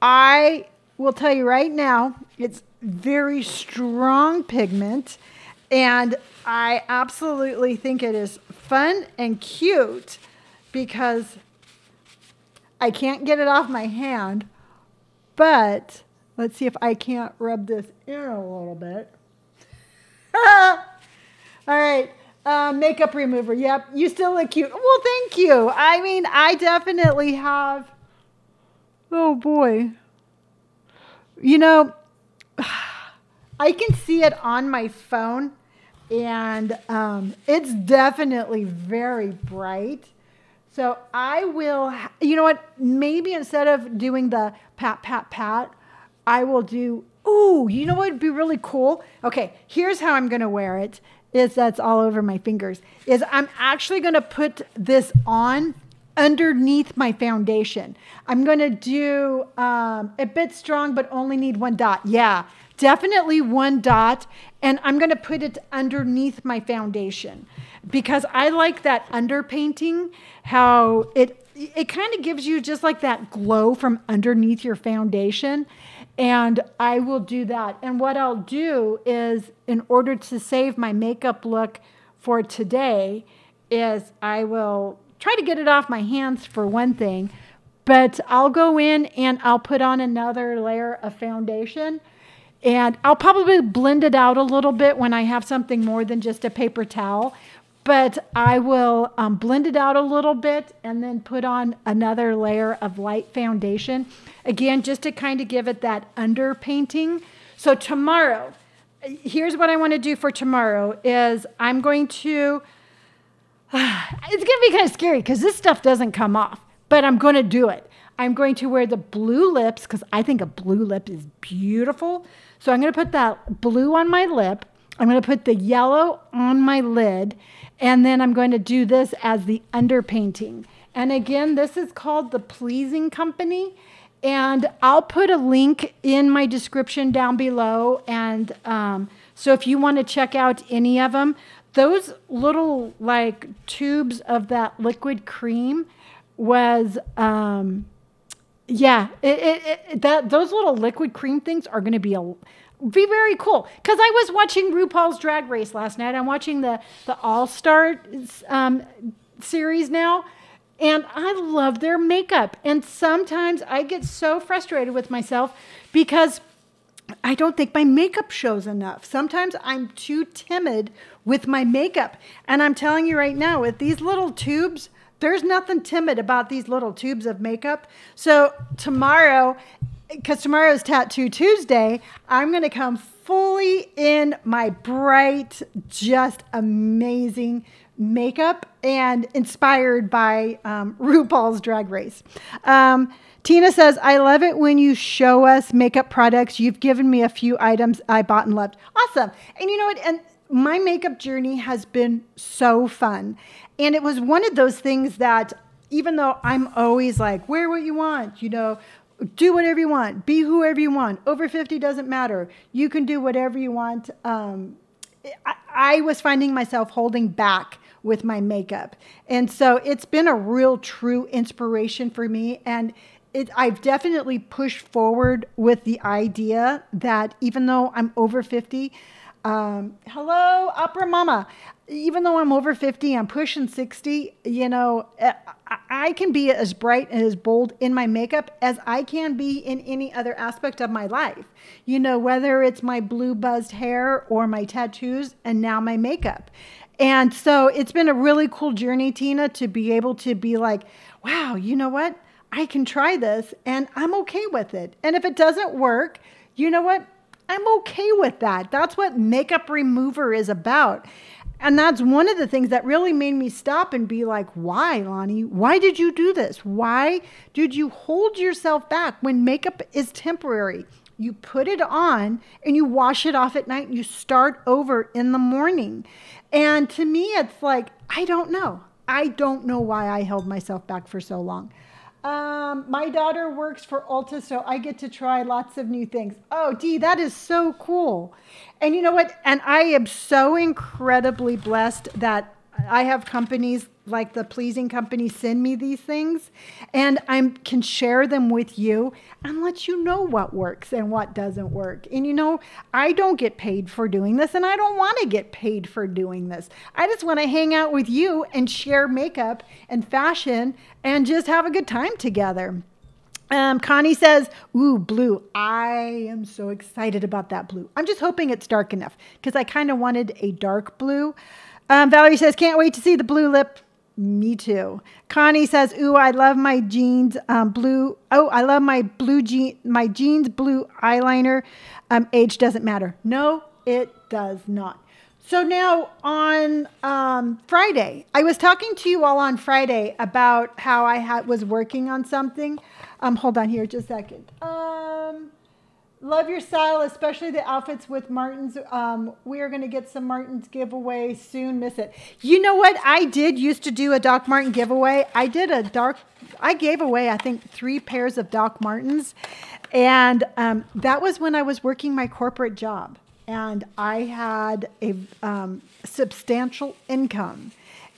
I will tell you right now, it's very strong pigment, and I absolutely think it is fun and cute because I can't get it off my hand, but let's see if I can't rub this in a little bit. All right. Uh, makeup remover. Yep. You still look cute. Well, thank you. I mean, I definitely have Oh boy. You know, I can see it on my phone, and um, it's definitely very bright. So I will, you know what? Maybe instead of doing the pat, pat, pat, I will do, ooh, you know what would be really cool? Okay, here's how I'm going to wear it. Is that's all over my fingers. Is I'm actually going to put this on underneath my foundation. I'm going to do um, a bit strong, but only need one dot. Yeah, definitely one dot. And I'm going to put it underneath my foundation because I like that underpainting, how it it kind of gives you just like that glow from underneath your foundation. And I will do that. And what I'll do is, in order to save my makeup look for today, is I will try to get it off my hands for one thing, but I'll go in and I'll put on another layer of foundation. And I'll probably blend it out a little bit when I have something more than just a paper towel. But I will um, blend it out a little bit and then put on another layer of light foundation. Again, just to kind of give it that underpainting. So tomorrow, here's what I want to do for tomorrow is I'm going to, it's going to be kind of scary because this stuff doesn't come off, but I'm going to do it. I'm going to wear the blue lips because I think a blue lip is beautiful. So I'm going to put that blue on my lip. I'm going to put the yellow on my lid. And then I'm going to do this as the underpainting. And again, this is called the Pleasing Company. And I'll put a link in my description down below. And um, so if you want to check out any of them, those little like tubes of that liquid cream was, um, yeah, it, it, it, that those little liquid cream things are going to be a be very cool because I was watching RuPaul's Drag Race last night. I'm watching the the All Star um, series now, and I love their makeup. And sometimes I get so frustrated with myself because I don't think my makeup shows enough. Sometimes I'm too timid with my makeup, and I'm telling you right now, with these little tubes. There's nothing timid about these little tubes of makeup. So tomorrow, because tomorrow is Tattoo Tuesday, I'm going to come fully in my bright, just amazing makeup and inspired by um, RuPaul's Drag Race. Um, Tina says, I love it when you show us makeup products. You've given me a few items I bought and loved. Awesome. And you know what? And my makeup journey has been so fun. And it was one of those things that even though I'm always like, wear what you want, you know, do whatever you want, be whoever you want. Over 50 doesn't matter. You can do whatever you want. Um, I, I was finding myself holding back with my makeup. And so it's been a real true inspiration for me. And it, I've definitely pushed forward with the idea that even though I'm over 50, um, hello, Opera Mama. Even though I'm over 50, I'm pushing 60, you know, eh, I can be as bright and as bold in my makeup as I can be in any other aspect of my life. You know, whether it's my blue buzzed hair or my tattoos and now my makeup. And so it's been a really cool journey, Tina, to be able to be like, wow, you know what? I can try this and I'm okay with it. And if it doesn't work, you know what? I'm okay with that. That's what makeup remover is about. And that's one of the things that really made me stop and be like, why, Lonni? Why did you do this? Why did you hold yourself back when makeup is temporary? You put it on and you wash it off at night and you start over in the morning. And to me, it's like, I don't know. I don't know why I held myself back for so long. Um, my daughter works for Ulta, so I get to try lots of new things. Oh, Dee, that is so cool. And you know what? And I am so incredibly blessed that I have companies like the pleasing company send me these things and I can share them with you and let you know what works and what doesn't work. And you know, I don't get paid for doing this and I don't want to get paid for doing this. I just want to hang out with you and share makeup and fashion and just have a good time together. Um, Connie says, Ooh, blue. I am so excited about that blue. I'm just hoping it's dark enough because I kind of wanted a dark blue. Um, Valerie says, Can't wait to see the blue lip. Me too. Connie says, "Ooh, I love my jeans um, blue. Oh, I love my blue jean, my jeans blue eyeliner. Um, age doesn't matter. No, it does not. So now on um, Friday, I was talking to you all on Friday about how I had was working on something. Um, hold on here, just a second. Um, love your style, especially the outfits with Martens. Um, we are going to get some Martens giveaway soon. Miss it. You know what? I did used to do a Doc Marten giveaway. I did a dark. I gave away I think three pairs of Doc Martens. and um, that was when I was working my corporate job and I had a um, substantial income.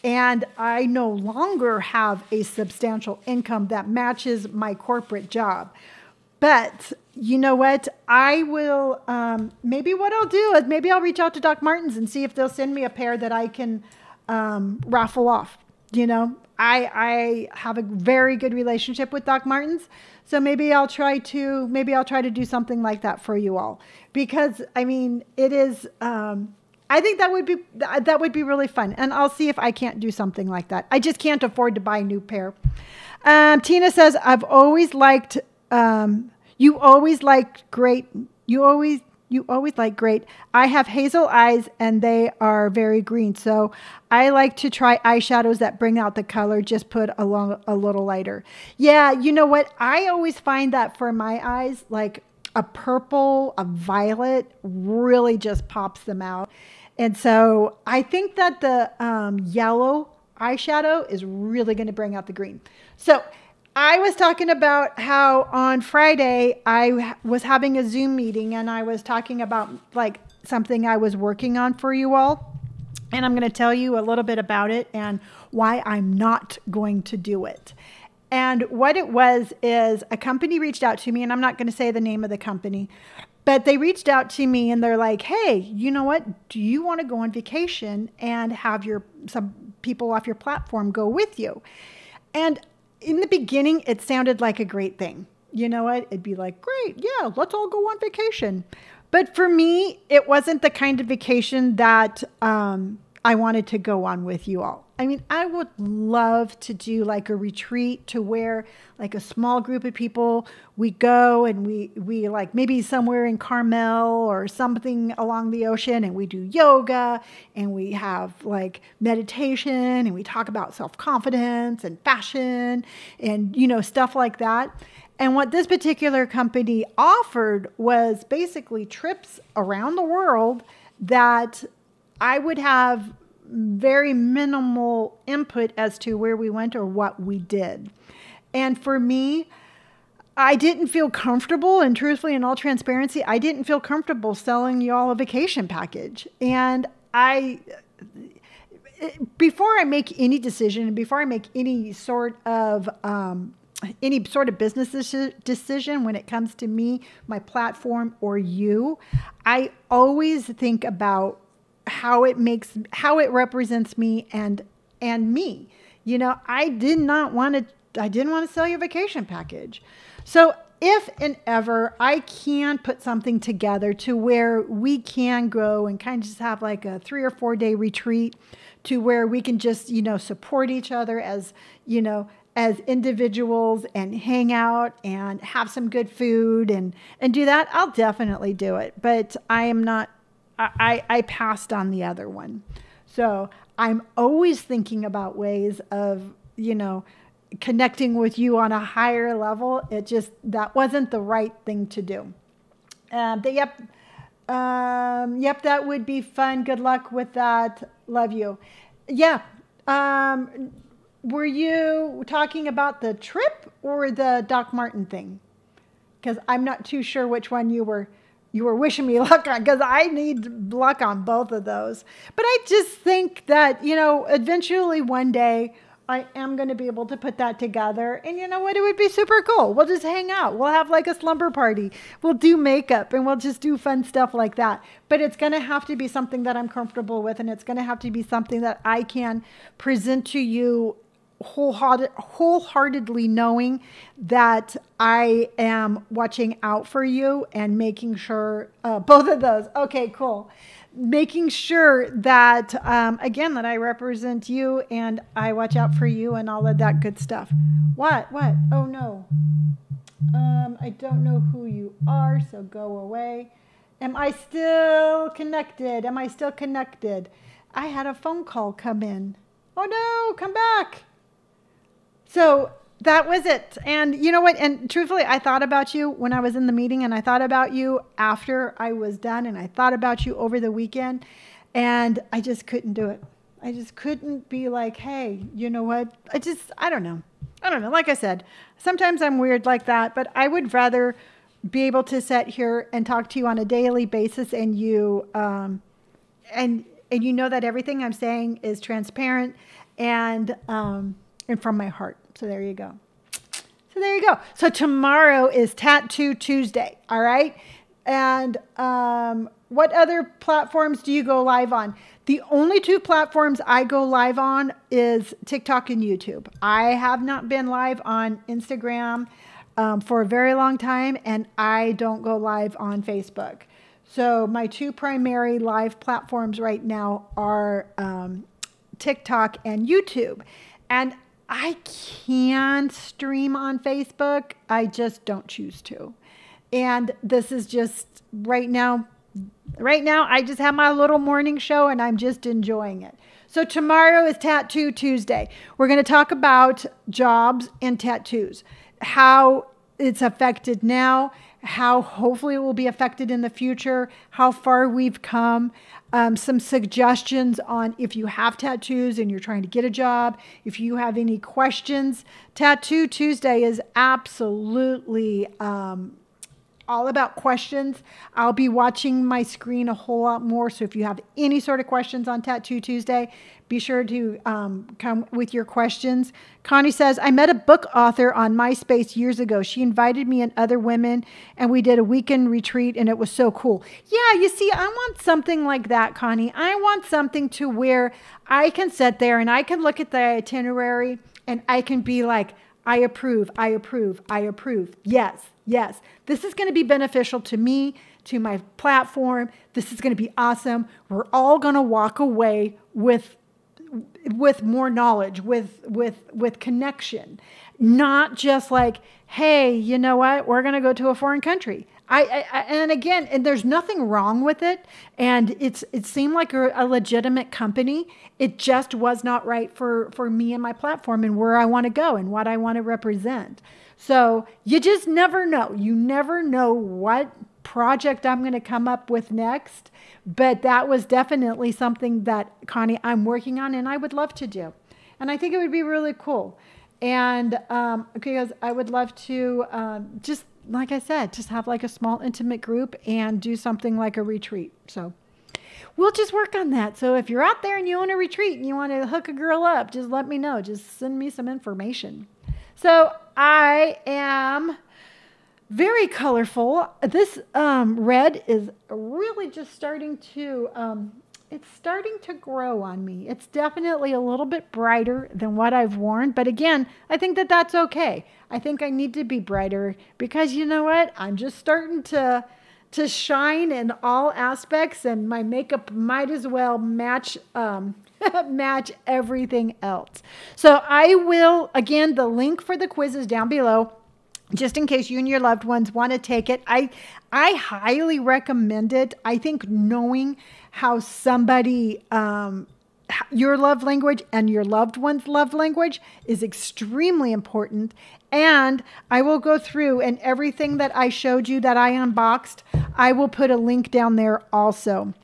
And I no longer have a substantial income that matches my corporate job. But you know what? I will, um, maybe what I'll do is maybe I'll reach out to Doc Martens and see if they'll send me a pair that I can um, raffle off. You know, I, I have a very good relationship with Doc Martens. So maybe I'll try to maybe I'll try to do something like that for you all because I mean it is. Um, I think that would be that would be really fun, and I'll see if I can't do something like that. I just can't afford to buy a new pair. Um, Tina says I've always liked um, you. Always like great. You always you always like great. I have hazel eyes and they are very green. So I like to try eyeshadows that bring out the color, just put a, a little lighter. Yeah, you know what? I always find that for my eyes, like a purple, a violet really just pops them out. And so I think that the um, yellow eyeshadow is really going to bring out the green. So I was talking about how on Friday I was having a Zoom meeting and I was talking about like something I was working on for you all. And I'm going to tell you a little bit about it and why I'm not going to do it. And what it was is a company reached out to me, and I'm not going to say the name of the company, but they reached out to me and they're like, "Hey, you know what? Do you want to go on vacation and have your some people off your platform go with you?" And in the beginning, it sounded like a great thing. You know what? It'd be like, great, yeah, let's all go on vacation. But for me, it wasn't the kind of vacation that um, I wanted to go on with you all. I mean, I would love to do like a retreat to where like a small group of people we go and we we like maybe somewhere in Carmel or something along the ocean and we do yoga and we have like meditation and we talk about self-confidence and fashion and you know stuff like that. And what this particular company offered was basically trips around the world that I would have very minimal input as to where we went or what we did. And for me, I didn't feel comfortable, and truthfully, in all transparency, I didn't feel comfortable selling y'all a vacation package. And I, before I make any decision, and before I make any sort of um, any sort of business decision when it comes to me, my platform, or you, I always think about how it makes how it represents me and and me. You know, I did not want to I didn't want to sell your vacation package. So if and ever I can put something together to where we can go and kind of just have like a three or four day retreat to where we can just, you know, support each other as, you know, as individuals and hang out and have some good food and and do that, I'll definitely do it. But I am not I, I passed on the other one. So I'm always thinking about ways of, you know, connecting with you on a higher level. It just, that wasn't the right thing to do. Uh, but yep, um, yep, that would be fun. Good luck with that. Love you. Yeah. Um, were you talking about the trip or the Doc Marten thing? Because I'm not too sure which one you were you were wishing me luck on because I need luck on both of those. But I just think that, you know, eventually one day I am going to be able to put that together. And you know what? It would be super cool. We'll just hang out. We'll have like a slumber party. We'll do makeup and we'll just do fun stuff like that. But it's going to have to be something that I'm comfortable with. And it's going to have to be something that I can present to you wholehearted, wholeheartedly knowing that I am watching out for you and making sure uh, both of those. Okay, cool. Making sure that um, again that I represent you and I watch out for you and all of that good stuff. What? What? Oh no. Um, I don't know who you are, so go away. Am I still connected? Am I still connected? I had a phone call come in. Oh no, come back. So that was it. And you know what? And truthfully, I thought about you when I was in the meeting, and I thought about you after I was done, and I thought about you over the weekend, and I just couldn't do it. I just couldn't be like, hey, you know what? I just, I don't know. I don't know. Like I said, sometimes I'm weird like that, but I would rather be able to sit here and talk to you on a daily basis and you, um, and, and you know that everything I'm saying is transparent and, um, and from my heart. So there you go. So there you go. So tomorrow is Tattoo Tuesday. All right. And um, what other platforms do you go live on? The only two platforms I go live on is TikTok and YouTube. I have not been live on Instagram um, for a very long time, and I don't go live on Facebook. So my two primary live platforms right now are um, TikTok and YouTube. And I can stream on Facebook. I just don't choose to. And this is just right now, right now, I just have my little morning show and I'm just enjoying it. So tomorrow is Tattoo Tuesday. We're going to talk about jobs and tattoos, how it's affected now, how hopefully it will be affected in the future, how far we've come, um, some suggestions on if you have tattoos and you're trying to get a job, if you have any questions. Tattoo Tuesday is absolutely um, all about questions. I'll be watching my screen a whole lot more. So if you have any sort of questions on Tattoo Tuesday, be sure to um, come with your questions. Connie says, I met a book author on MySpace years ago. She invited me and other women, and we did a weekend retreat, and it was so cool. Yeah, you see, I want something like that, Connie. I want something to where I can sit there and I can look at the itinerary and I can be like, I approve, I approve, I approve. Yes, yes. This is going to be beneficial to me, to my platform. This is going to be awesome. We're all going to walk away with with more knowledge, with with with connection, not just like, hey, you know what? We're going to go to a foreign country. I, I, and again, and there's nothing wrong with it, and it's it seemed like a, a legitimate company. It just was not right for for me and my platform and where I want to go and what I want to represent. So you just never know. You never know what project I'm going to come up with next. But that was definitely something that, Connie, I'm working on and I would love to do. And I think it would be really cool. And um, because I would love to um, just, like I said, just have like a small intimate group and do something like a retreat. So we'll just work on that. So if you're out there and you want a retreat and you want to hook a girl up, just let me know. Just send me some information. So I am very colorful. This um, red is really just starting to, um, it's starting to grow on me. It's definitely a little bit brighter than what I've worn. But again, I think that that's okay. I think I need to be brighter because you know what? I'm just starting to to shine in all aspects and my makeup might as well match um, match everything else. So I will, again, the link for the quiz is down below just in case you and your loved ones want to take it. I I highly recommend it. I think knowing how somebody um, your love language and your loved one's love language is extremely important. And I will go through and everything that I showed you that I unboxed, I will put a link down there also.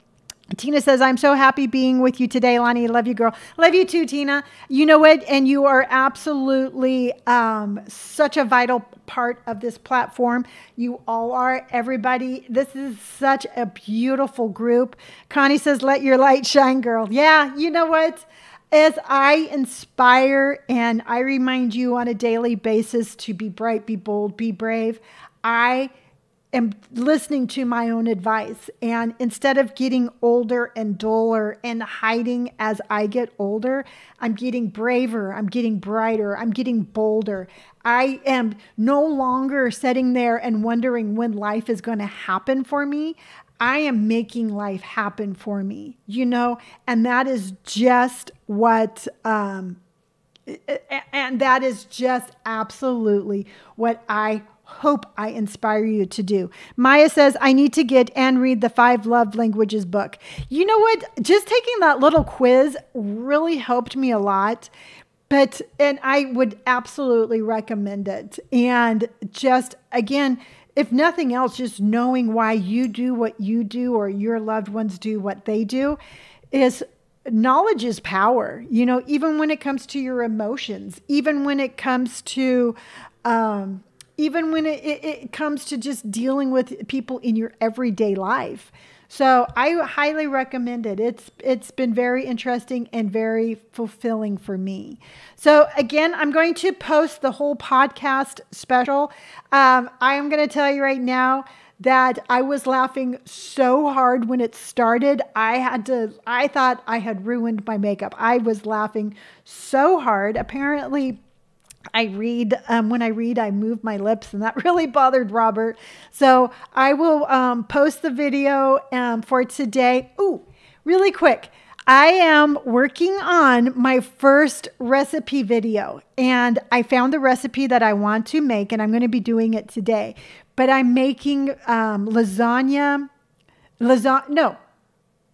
Tina says, I'm so happy being with you today, Lonni. Love you, girl. Love you too, Tina. You know what? And you are absolutely um, such a vital part of this platform. You all are, everybody. This is such a beautiful group. Connie says, let your light shine, girl. Yeah, you know what? As I inspire and I remind you on a daily basis to be bright, be bold, be brave, I am listening to my own advice. And instead of getting older and duller and hiding as I get older, I'm getting braver, I'm getting brighter, I'm getting bolder. I am no longer sitting there and wondering when life is going to happen for me. I am making life happen for me, you know, and that is just what, um, and that is just absolutely what I hope I inspire you to do. Maya says, I need to get and read the Five Love Languages book. You know what? Just taking that little quiz really helped me a lot. But, and I would absolutely recommend it. And just again, if nothing else, just knowing why you do what you do or your loved ones do what they do is knowledge is power. You know, even when it comes to your emotions, even when it comes to, um, even when it, it, it comes to just dealing with people in your everyday life. So I highly recommend it. It's it's been very interesting and very fulfilling for me. So again, I'm going to post the whole podcast special. Um, I am going to tell you right now that I was laughing so hard when it started. I had to. I thought I had ruined my makeup. I was laughing so hard. Apparently I read, um, when I read, I move my lips, and that really bothered Robert. So I will um, post the video um, for today. Ooh, really quick. I am working on my first recipe video, and I found the recipe that I want to make, and I'm going to be doing it today. But I'm making um, lasagna, lasagna, no,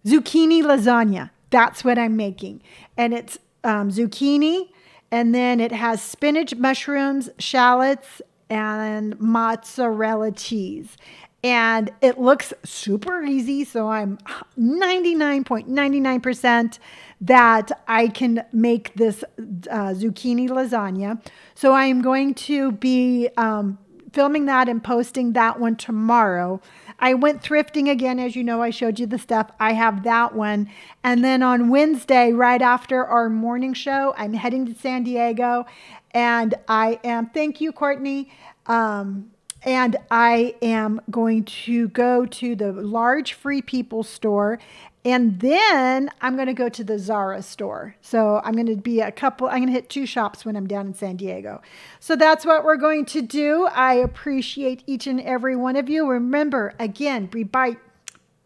zucchini lasagna. That's what I'm making. And it's um, zucchini, and then it has spinach, mushrooms, shallots, and mozzarella cheese. And it looks super easy. So I'm 99.99% that I can make this uh, zucchini lasagna. So I am going to be um, filming that and posting that one tomorrow. I went thrifting again. As you know, I showed you the stuff. I have that one. And then on Wednesday, right after our morning show, I'm heading to San Diego. And I am, thank you, Courtney. Um, and I am going to go to the large Free People store and then I'm going to go to the Zara store. So I'm going to be a couple, I'm going to hit two shops when I'm down in San Diego. So that's what we're going to do. I appreciate each and every one of you. Remember, again, be bright,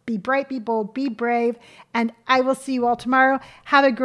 be bright, be bold, be brave. And I will see you all tomorrow. Have a great